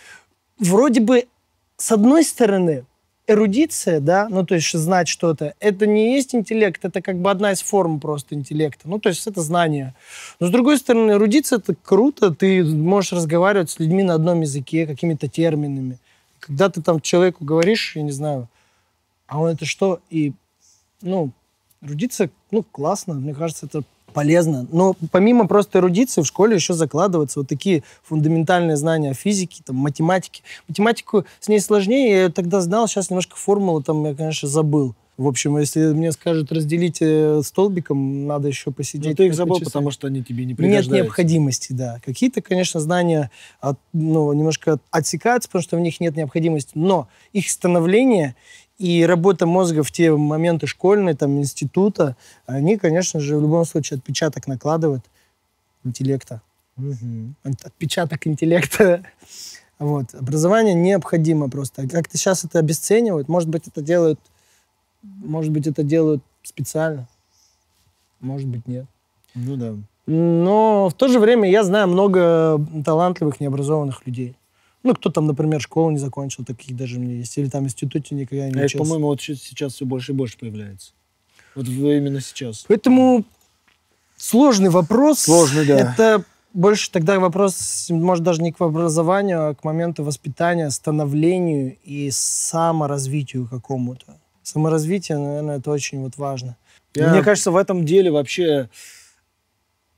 вроде бы, с одной стороны, эрудиция, да, ну, то есть знать что-то, это не есть интеллект, это как бы одна из форм просто интеллекта. Ну, то есть это знание. Но, с другой стороны, эрудиция — это круто, ты можешь разговаривать с людьми на одном языке, какими-то терминами. Когда ты там человеку говоришь, я не знаю, а он это что? И, ну, эрудиция, ну, классно, мне кажется, это полезно. Но помимо просто эрудиции в школе еще закладываются вот такие фундаментальные знания физики, там, математики. Математику с ней сложнее, я ее тогда знал, сейчас немножко формулу там я, конечно, забыл. В общем, если мне скажут разделить э, столбиком, надо еще посидеть. Но ты их забыл, часов. потому что они тебе не пригождаются. Нет необходимости, да. Какие-то, конечно, знания от- ну, немножко отсекаются, потому что в них нет необходимости, но их становление и работа мозга в те моменты школьные, там, института, они, конечно же, в любом случае отпечаток накладывают интеллекта. От- Отпечаток интеллекта. Вот. Образование необходимо просто. Как-то сейчас это обесценивают. Может быть, это делают, может быть, это делают специально. Может быть, нет. Ну да. Но в то же время я знаю много талантливых, необразованных людей. Ну, кто там, например, школу не закончил, таких даже меня есть. Или там в институте никогда не А учился. по-моему, вот сейчас все больше и больше появляется. Вот именно сейчас. Поэтому сложный вопрос. Сложный, да. Это больше тогда вопрос, может, даже не к образованию, а к моменту воспитания, становлению и саморазвитию какому-то. Саморазвитие, наверное, это очень вот важно. Я- Мне кажется, в этом деле вообще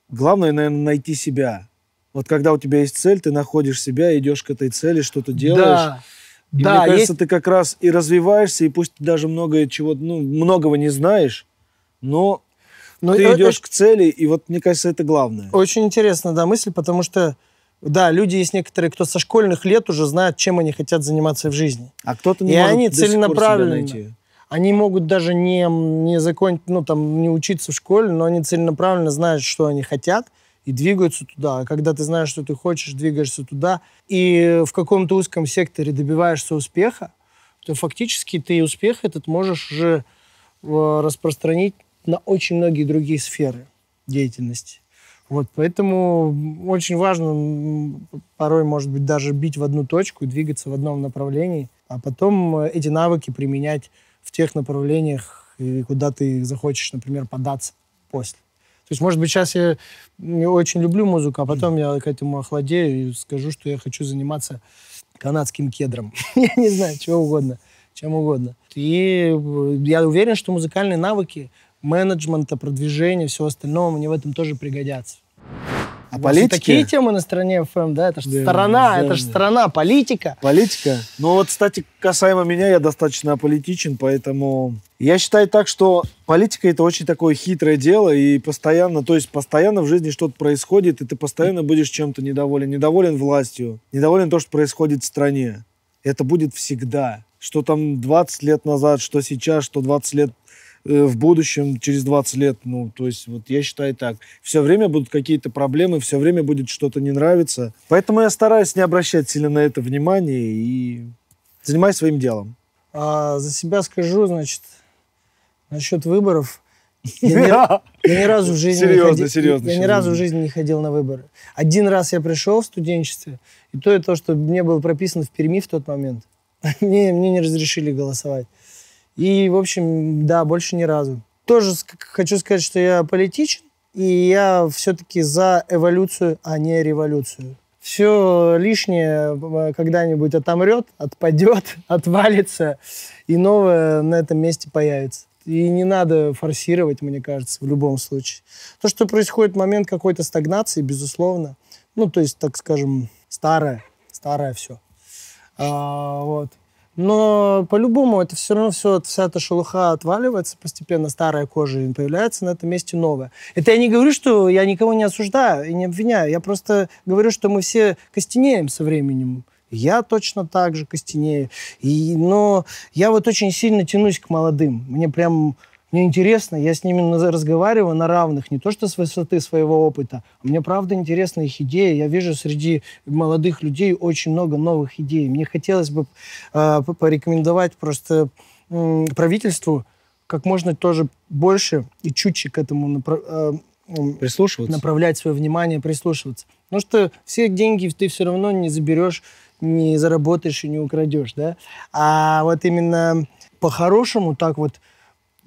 главное, наверное, найти себя. Вот когда у тебя есть цель, ты находишь себя, идешь к этой цели, что-то делаешь. Да, И да, мне кажется, есть ты как раз и развиваешься, и пусть ты даже многое чего, ну, многого не знаешь, но но ты э- идешь к цели, и вот мне кажется, это главное. Очень интересная, да, мысль, потому что, да, люди есть некоторые, кто со школьных лет уже знают, чем они хотят заниматься в жизни. А кто-то не И может они целенаправленно. Они могут даже не, не закончить, ну, там, не учиться в школе, но они целенаправленно знают, что они хотят, и двигаются туда. А когда ты знаешь, что ты хочешь, двигаешься туда, и в каком-то узком секторе добиваешься успеха, то фактически ты успех этот можешь уже э, распространить на очень многие другие сферы деятельности. Вот, поэтому очень важно порой, может быть, даже бить в одну точку, двигаться в одном направлении, а потом э, эти навыки применять в тех направлениях, и куда ты захочешь, например, податься после. То есть, может быть, сейчас я очень люблю музыку, а потом я к этому охладею и скажу, что я хочу заниматься канадским кедром. я не знаю, чего угодно, чем угодно. И э, я уверен, что музыкальные навыки менеджмента, продвижения, всего остального мне в этом тоже пригодятся. А политики? такие темы на стране ФМ, да? Это же Да, сторона, да, это же да. сторона, политика. Политика. Ну вот, кстати, касаемо меня, я достаточно аполитичен, поэтому я считаю так, что политика это очень такое хитрое дело, и постоянно, то есть постоянно в жизни что-то происходит, и ты постоянно будешь чем-то недоволен. Недоволен властью, недоволен то, что происходит в стране. Это будет всегда. Что там 20 лет назад, что сейчас, что 20 лет в будущем, через 20 лет, ну, то есть вот я считаю так. Все время будут какие-то проблемы, все время будет что-то не нравиться. Поэтому я стараюсь не обращать сильно на это внимание и занимаюсь своим делом. А за себя скажу, значит, насчет выборов. Я ни, я ни разу в жизни не Серьезно, ходил, серьезно я ни сейчас разу в жизни не ходил на выборы. Один раз я пришел в студенчестве, и то и то, что мне было прописано в Перми в тот момент. мне, мне не разрешили голосовать. И, в общем, да, больше ни разу. Тоже хочу сказать, что я политичен, и я все-таки за эволюцию, а не революцию. Все лишнее э, когда-нибудь отомрет, отпадет, отвалится, и новое на этом месте появится. И не надо форсировать, мне кажется, в любом случае. То, что происходит момент какой-то стагнации, безусловно, ну, то есть, так скажем, старое, старое все. А, вот. Но по-любому это все равно все, вся эта шелуха отваливается, постепенно старая кожа и появляется на этом месте новая. Это я не говорю, что я никого не осуждаю и не обвиняю. Я просто говорю, что мы все костенеем со временем. Я точно так же костенею. И, но я вот очень сильно тянусь к молодым. Мне прям мне интересно, я с ними разговариваю на равных, не то что с высоты своего опыта. а Мне правда интересны их идеи. Я вижу среди молодых людей очень много новых идей. Мне хотелось бы э, порекомендовать просто м, правительству как можно тоже больше и чутче к этому напра- э, м, Прислушиваться. направлять свое внимание, прислушиваться. Потому что все деньги ты все равно не заберешь не заработаешь и не украдешь, да. А вот именно по-хорошему так вот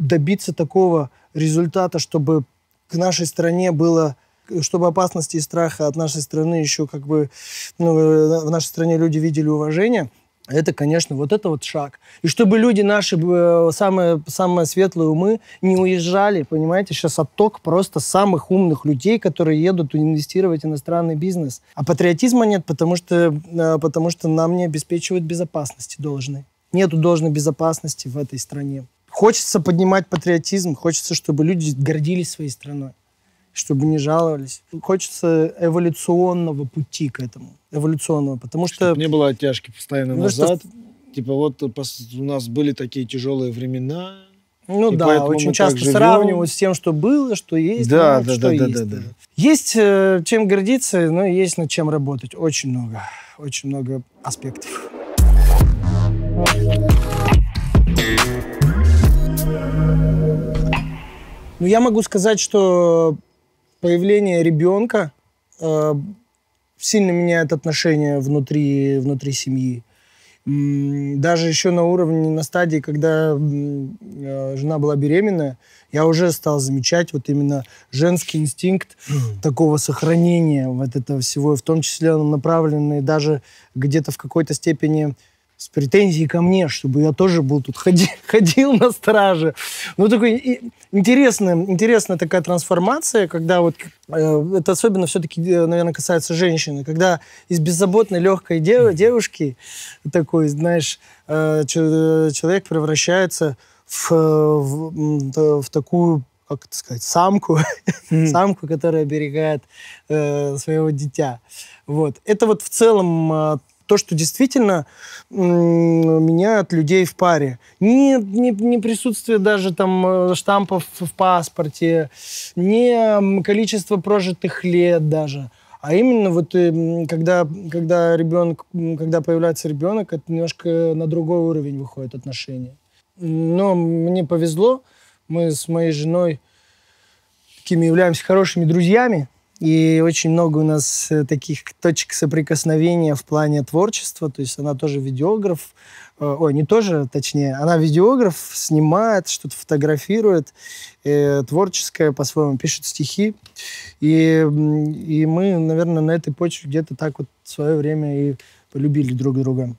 добиться такого результата, чтобы к нашей стране было чтобы опасности и страха от нашей страны еще как бы ну, в нашей стране люди видели уважение, это, конечно, вот это вот шаг. И чтобы люди наши, э, самые, самые светлые умы, не уезжали, понимаете, сейчас отток просто самых умных людей, которые едут инвестировать в иностранный бизнес. А патриотизма нет, потому что, э, потому что нам не обеспечивают безопасности должной. Нету должной безопасности в этой стране. Хочется поднимать патриотизм, хочется, чтобы люди гордились своей страной чтобы не жаловались. Хочется эволюционного пути к этому. Эволюционного, потому что... Чтобы не было оттяжки постоянно ну, назад. Что... Типа вот у нас были такие тяжелые времена, ну да, очень часто сравнивают с тем, что было, что есть, да, ну, да, что да, есть. Да, да, да. Есть э, чем гордиться, но есть над чем работать. Очень много, очень много аспектов. Ну, я могу сказать, что появление ребенка э, сильно меняет отношения внутри, внутри семьи. Даже еще на уровне, на стадии, когда э, жена была беременная, я уже стал замечать вот именно женский инстинкт такого сохранения вот этого всего, в том числе он направленный даже где-то в какой-то степени с претензией ко мне, чтобы я тоже был тут, ходил, ходил на страже. Ну, такой интересная, интересная такая трансформация, когда вот, э, это особенно все-таки, э, наверное, касается женщины, когда из беззаботной легкой дев, девушки, такой, знаешь, э, человек превращается в, в, в такую как это сказать, самку, mm. самку, которая оберегает э, своего дитя. Вот. Это вот в целом э, то, что действительно меняет людей в паре. Не, не, не присутствие даже там э, штампов в паспорте, не количество прожитых лет даже, а именно вот э, когда, когда ребенок, когда появляется ребенок, это немножко на другой уровень выходит отношения. Но мне повезло, мы с моей женой такими являемся хорошими друзьями, и очень много у нас э, таких точек соприкосновения в плане творчества. То есть она тоже видеограф. Э, ой, не тоже, точнее. Она видеограф, снимает, что-то фотографирует. Э, творческая, по-своему, пишет стихи. И, и мы, наверное, на этой почве где-то так вот в свое время и полюбили друг друга.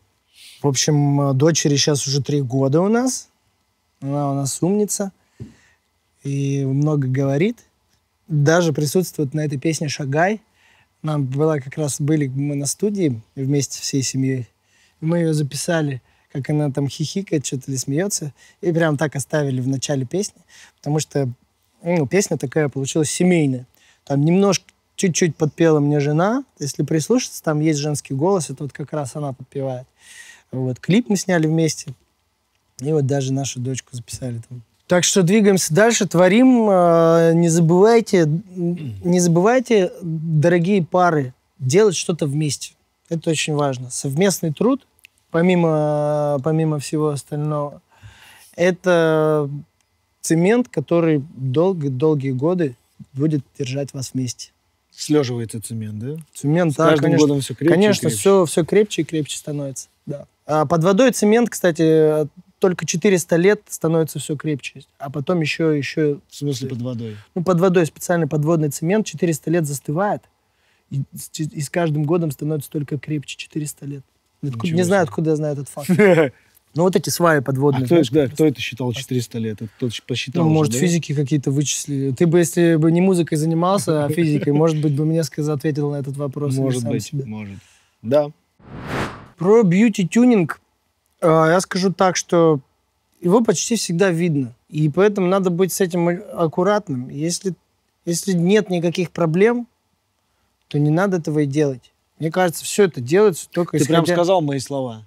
В общем, дочери сейчас уже три года у нас. Она у нас умница. И много говорит даже присутствует на этой песне «Шагай». Нам была как раз, были мы на студии вместе всей семьей. Мы ее записали, как она там хихикает, что-то или смеется. И прям так оставили в начале песни, потому что ну, песня такая получилась семейная. Там немножко, чуть-чуть подпела мне жена. Если прислушаться, там есть женский голос, это вот как раз она подпевает. Вот, клип мы сняли вместе. И вот даже нашу дочку записали там так что двигаемся дальше, творим. А, не забывайте, не забывайте, дорогие пары, делать что-то вместе. Это очень важно. Совместный труд, помимо, помимо всего остального, это цемент, который долгие-долгие годы будет держать вас вместе. Слеживается цемент, да? Цемент, С да, каждым конечно. годом все крепче Конечно, все, все крепче и крепче становится. Да. А под водой цемент, кстати, только 400 лет становится все крепче. А потом еще... еще в смысле под водой? Ну, под водой специальный подводный цемент 400 лет застывает. И, и с каждым годом становится только крепче 400 лет. Откуда, не знаю, откуда я знаю этот факт. Ну, вот эти сваи подводные. А кто, да, кто это считал 400 лет? Это кто посчитал? Ну, уже, может, да? физики какие-то вычислили. Ты бы, если бы не музыкой занимался, а физикой, может быть, бы мне сказал, ответил на этот вопрос. Может быть, может. Да. Про бьюти-тюнинг я скажу так, что его почти всегда видно. И поэтому надо быть с этим аккуратным. Если, если нет никаких проблем, то не надо этого и делать. Мне кажется, все это делается только Ты исходя... прям сказал мои слова.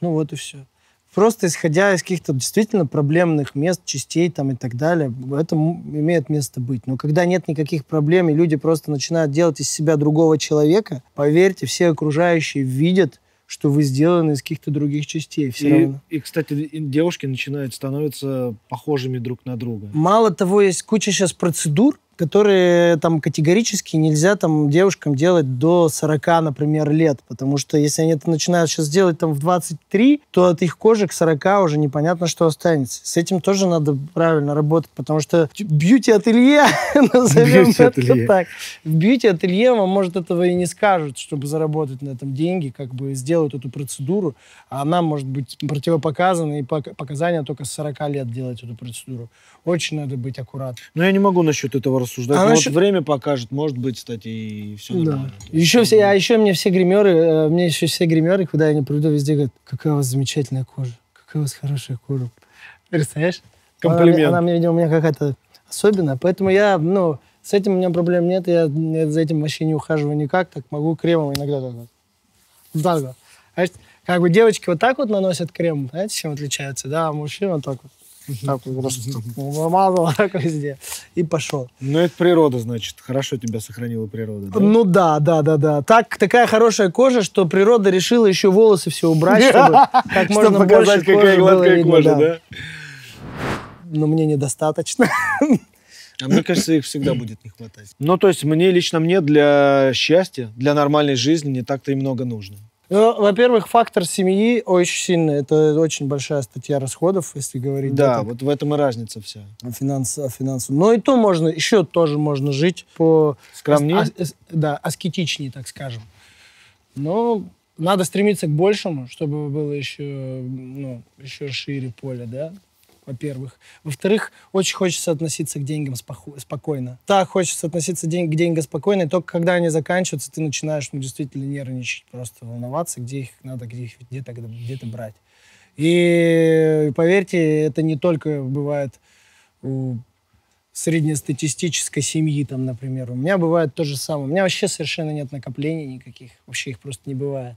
Ну вот и все. Просто исходя из каких-то действительно проблемных мест, частей там и так далее, это имеет место быть. Но когда нет никаких проблем, и люди просто начинают делать из себя другого человека, поверьте, все окружающие видят, что вы сделаны из каких-то других частей. Все и, равно. и, кстати, девушки начинают становиться похожими друг на друга. Мало того, есть куча сейчас процедур, которые там категорически нельзя там девушкам делать до 40, например, лет, потому что если они это начинают сейчас делать там в 23, то от их кожи к 40 уже непонятно, что останется. С этим тоже надо правильно работать, потому что бьюти-ателье, назовем это так, в бьюти-ателье вам, может, этого и не скажут, чтобы заработать на этом деньги, как бы сделают эту процедуру, а она может быть противопоказана, и показания только с 40 лет делать эту процедуру. Очень надо быть аккуратным. Но я не могу насчет этого рассуждать. А насчет... Вот время покажет, может быть, кстати, и все нормально. Да. Еще, все, а еще мне все гримеры, э, мне еще все гримеры, куда я не приду, везде говорят, какая у вас замечательная кожа, какая у вас хорошая кожа. Представляешь? Комплимент. Она, она видимо, у меня какая-то особенная, поэтому я, ну, с этим у меня проблем нет, я, я за этим вообще не ухаживаю никак, так могу кремом иногда так вот. Так вот. Знаешь, как бы девочки вот так вот наносят крем, знаете, чем отличаются, да, а мужчина вот так вот. Так просто намазал так везде и пошел. Ну, это природа, значит. Хорошо тебя сохранила природа, да? Ну да, да, да, да. Так, такая хорошая кожа, что природа решила еще волосы все убрать, чтобы как можно показать, какая гладкая кожа, да? Но мне недостаточно. А мне кажется, их всегда будет не хватать. Ну, то есть мне лично мне для счастья, для нормальной жизни не так-то и много нужно. Ну, во-первых, фактор семьи очень сильный. Это очень большая статья расходов, если говорить. Да, вот в этом и разница вся. Финанс, финансу. Но и то можно, еще тоже можно жить по... Скромнее? Ас, ас, да, аскетичнее, так скажем. Но надо стремиться к большему, чтобы было еще, ну, еще шире поле, да во-первых. Во-вторых, очень хочется относиться к деньгам спокойно. Так, хочется относиться к деньгам спокойно, и только когда они заканчиваются, ты начинаешь ну, действительно нервничать, просто волноваться, где их надо где-то где где брать. И поверьте, это не только бывает у среднестатистической семьи, там, например. У меня бывает то же самое. У меня вообще совершенно нет накоплений никаких. Вообще их просто не бывает.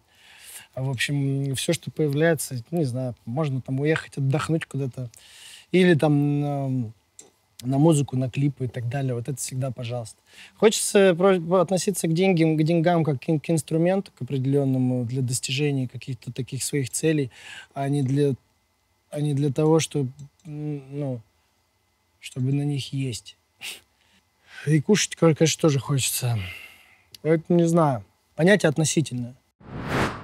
А, в общем, все, что появляется, не знаю, можно там уехать отдохнуть куда-то. Или там на, на музыку, на клипы и так далее. Вот это всегда пожалуйста. Хочется относиться к деньгам, к деньгам как к инструменту, к определенному для достижения каких-то таких своих целей, а не для, а не для того, чтобы, ну, чтобы на них есть. И кушать, конечно, тоже хочется. Это не знаю. Понятие относительное.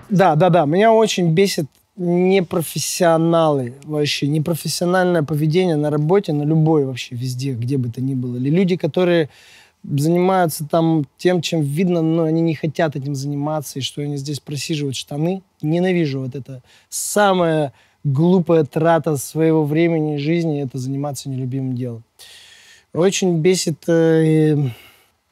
Да, да, да. Меня очень бесит непрофессионалы вообще, непрофессиональное поведение на работе, на любой вообще, везде, где бы то ни было. Или люди, которые занимаются там тем, чем видно, но они не хотят этим заниматься, и что они здесь просиживают штаны. Ненавижу вот это. Самая глупая трата своего времени и жизни — это заниматься нелюбимым делом. Очень бесит... Э,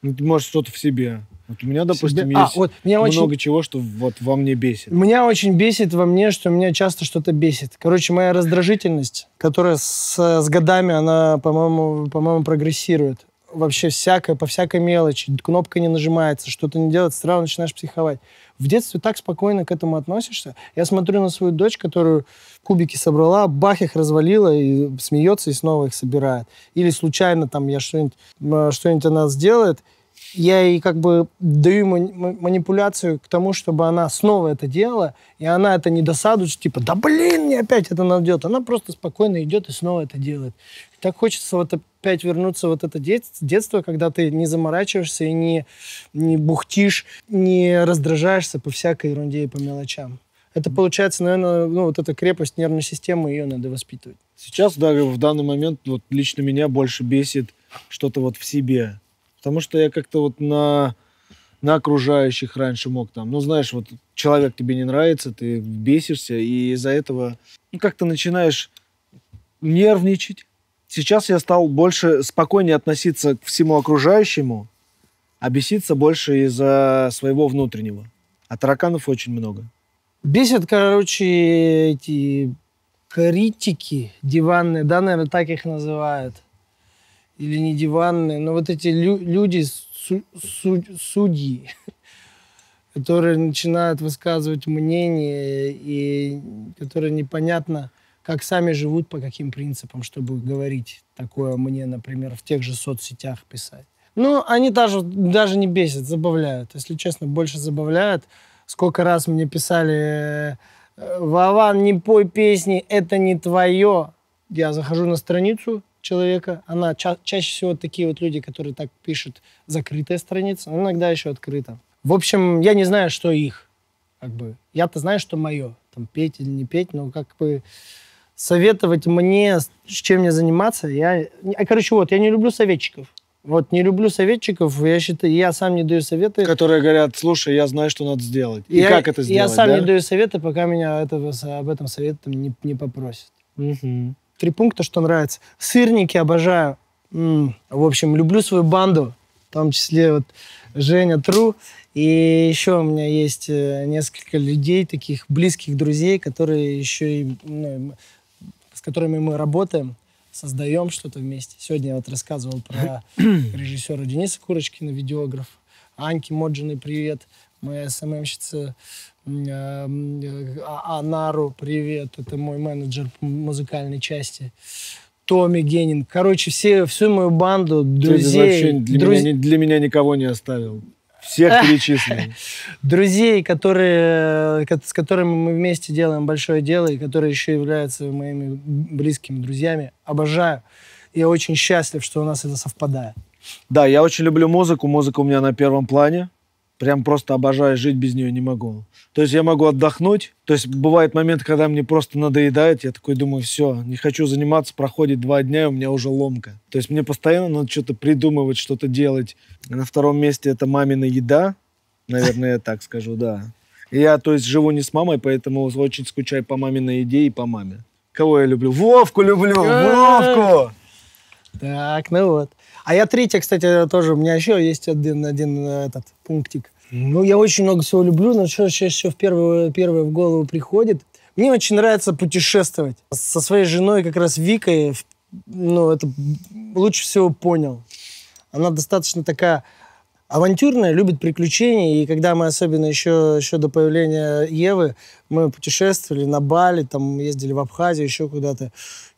ну, может, что-то в себе. Вот у меня, допустим, Себе... А, есть а, вот, меня много очень... чего, что вот во мне бесит. Меня очень бесит во мне, что меня часто что-то бесит. Короче, моя раздражительность, которая с, с годами, она, по-моему, по-моему, прогрессирует. Вообще всякое, по всякой мелочи. Кнопка не нажимается, что-то не делается, сразу начинаешь психовать. В детстве так спокойно к этому относишься. Я смотрю на свою дочь, которую кубики собрала, бах их развалила и смеется и снова их собирает. Или случайно там я что-нибудь, что-нибудь она сделает, я ей как бы даю манипуляцию к тому, чтобы она снова это делала, и она это не досадует, что типа, да блин, мне опять это надо делать. Она просто спокойно идет и снова это делает. И так хочется вот опять вернуться вот это детство, когда ты не заморачиваешься и не, не бухтишь, не раздражаешься по всякой ерунде и по мелочам. Это получается, наверное, ну, вот эта крепость нервной системы, ее надо воспитывать. Сейчас, да, в данный момент, вот лично меня больше бесит что-то вот в себе Потому что я как-то вот на, на окружающих раньше мог там, ну, знаешь, вот человек тебе не нравится, ты бесишься, и из-за этого, ну, как-то начинаешь нервничать. Сейчас я стал больше спокойнее относиться к всему окружающему, а беситься больше из-за своего внутреннего. А тараканов очень много. Бесят, короче, эти критики диванные, да, наверное, так их называют или не диванные, но вот эти лю- люди, су- су- судьи, которые начинают высказывать мнение и которые непонятно, как сами живут, по каким принципам, чтобы говорить такое мне, например, в тех же соцсетях писать. Ну, они даже, даже не бесят, забавляют. Если честно, больше забавляют. Сколько раз мне писали, «Э, Вован, не пой песни, это не твое. Я захожу на страницу, человека. Она ча- чаще всего такие вот люди, которые так пишут закрытая страница, но иногда еще открыта. В общем, я не знаю, что их. Как бы. Я-то знаю, что мое. Там петь или не петь, но как бы советовать мне, с чем мне заниматься, я... а, Короче, вот, я не люблю советчиков. Вот, не люблю советчиков, я считаю, я сам не даю советы. Которые говорят, слушай, я знаю, что надо сделать. И я, как это сделать, Я сам да? не даю советы, пока меня этого, об этом советом не, не попросят. Мгм. Три пункта, что нравится. Сырники обожаю. М, В общем, люблю свою банду, в том числе вот Женя Тру. И еще у меня есть э, несколько людей, таких близких друзей, которые еще и, ну, с которыми мы работаем, создаем что-то вместе. Сегодня я вот рассказывал про режиссера Дениса Курочкина, видеограф. Аньки Моджиной привет. Моя СММщица э, э, А- Анару привет. Это мой менеджер по музыкальной части. Томми Генин. Короче, все, всю мою банду Ты друзей, вообще для, друз- меня, для меня никого не оставил. Всех перечислил. друзей, которые, ко- с которыми мы вместе делаем большое дело и которые еще являются моими близкими друзьями. Обожаю. Я очень счастлив, что у нас это совпадает. Да, я очень люблю музыку. Музыка у меня на первом плане. Прям просто обожаю, жить без нее не могу. То есть я могу отдохнуть. То есть бывает момент, когда мне просто надоедает. Я такой думаю, все, не хочу заниматься. Проходит два дня, и у меня уже ломка. То есть мне постоянно надо что-то придумывать, что-то делать. На втором месте это мамина еда. Наверное, я так скажу, да. Я, то есть, живу не с мамой, поэтому очень скучаю по маминой еде и по маме. Кого я люблю? Вовку люблю! Вовку! Так, ну вот. А я третья, кстати, тоже. У меня еще есть один, один э, этот пунктик. Ну, я очень много всего люблю, но что сейчас еще в первое, первое в голову приходит. Мне очень нравится путешествовать. Со своей женой, как раз Викой, ну, это лучше всего понял. Она достаточно такая авантюрная, любит приключения. И когда мы, особенно еще, еще до появления Евы, мы путешествовали на Бали, там ездили в Абхазию, еще куда-то.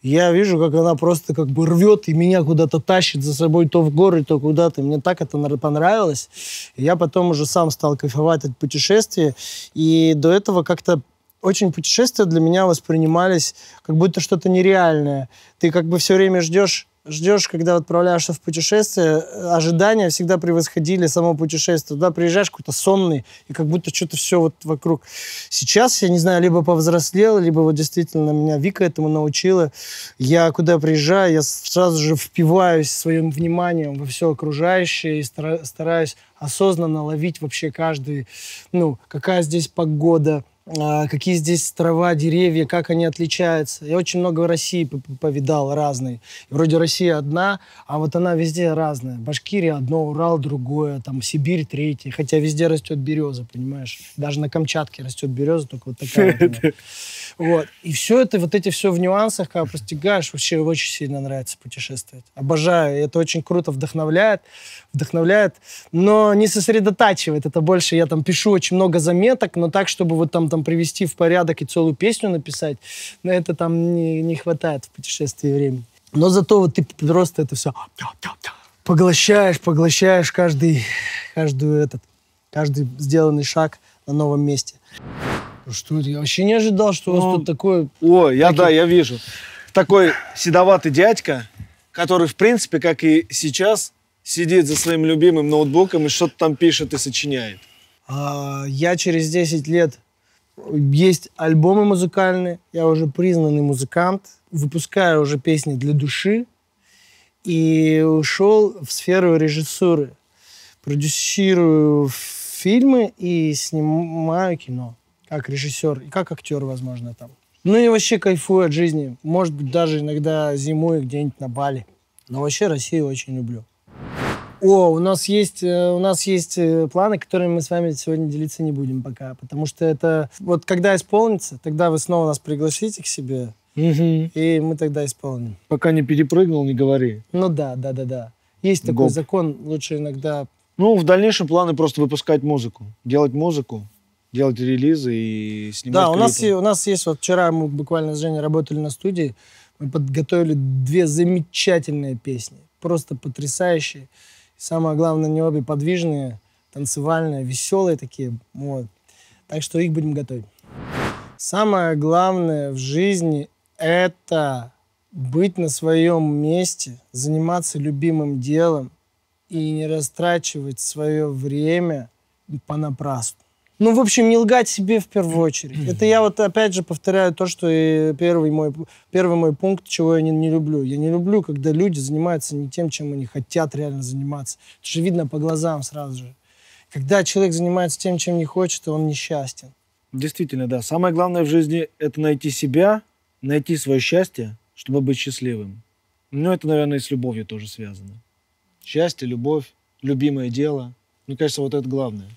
Я вижу, как она просто как бы рвет и меня куда-то тащит за собой то в горы, то куда-то. Мне так это понравилось. Я потом уже сам стал кайфовать от путешествия. И до этого как-то очень путешествия для меня воспринимались как будто что-то нереальное. Ты как бы все время ждешь, ждешь, когда отправляешься в путешествие, ожидания всегда превосходили само путешествие. Туда приезжаешь какой-то сонный, и как будто что-то все вот вокруг. Сейчас, я не знаю, либо повзрослел, либо вот действительно меня Вика этому научила. Я куда приезжаю, я сразу же впиваюсь своим вниманием во все окружающее и стара- стараюсь осознанно ловить вообще каждый, ну, какая здесь погода, какие здесь трава, деревья, как они отличаются. Я очень много в России повидал разные. И вроде Россия одна, а вот она везде разная. Башкирия одно, Урал другое, там Сибирь третье. Хотя везде растет береза, понимаешь? Даже на Камчатке растет береза, только вот такая. вот. И все это, вот эти все в нюансах, когда постигаешь, вообще очень сильно нравится путешествовать. Обожаю. И это очень круто вдохновляет. Вдохновляет, но не сосредотачивает. Это больше я там пишу очень много заметок, но так, чтобы вот там, там привести в порядок и целую песню написать, на это там не, не хватает в путешествии времени. Но зато вот ты просто это все поглощаешь, поглощаешь каждый, каждую этот, каждый сделанный шаг на новом месте. Ну Что это? Я вообще не ожидал, что у вас Ну, тут такое... О, я, Такие- да, я вижу. Такой седоватый дядька, который, в принципе, как и сейчас, сидит за своим любимым ноутбуком и что-то там пишет и сочиняет. А, я через 10 лет... Есть альбомы музыкальные, я уже признанный музыкант, выпускаю уже песни для души и ушел в сферу режиссуры. Продюсирую фильмы и снимаю кино как режиссер и как актер, возможно, там. Ну и вообще кайфую от жизни. Может быть, даже иногда зимой где-нибудь на Бали. Но вообще Россию очень люблю. О, у нас есть, э, у нас есть э, планы, которыми мы с вами сегодня делиться не будем пока, потому что это вот когда исполнится, тогда вы снова нас пригласите к себе, и мы тогда исполним. Пока не перепрыгнул, не говори. Ну да, да, да, да. Есть такой Гоп. закон, лучше иногда. Ну, в дальнейшем планы просто выпускать музыку. Делать музыку, делать релизы и снимать Да, у нас, клипы. и- у нас есть вот вчера мы буквально с Женей работали на студии, мы подготовили две замечательные песни, просто потрясающие. И самое главное, они обе подвижные, танцевальные, веселые такие. Вот. Так что их будем готовить. Самое главное в жизни это быть на своем месте, заниматься любимым делом и не растрачивать свое время понапрасну. Ну, в общем, не лгать себе в первую очередь. Это я вот опять же повторяю то, что и первый мой, первый мой пункт, чего я не, не люблю. Я не люблю, когда люди занимаются не тем, чем они хотят реально заниматься. Это же видно по глазам сразу же. Когда человек занимается тем, чем не хочет, он несчастен. Действительно, да. Самое главное в жизни – это найти себя, найти свое счастье, чтобы быть счастливым. Ну, это, наверное, и с любовью тоже связано. Счастье, любовь, любимое дело. Мне кажется, вот это главное.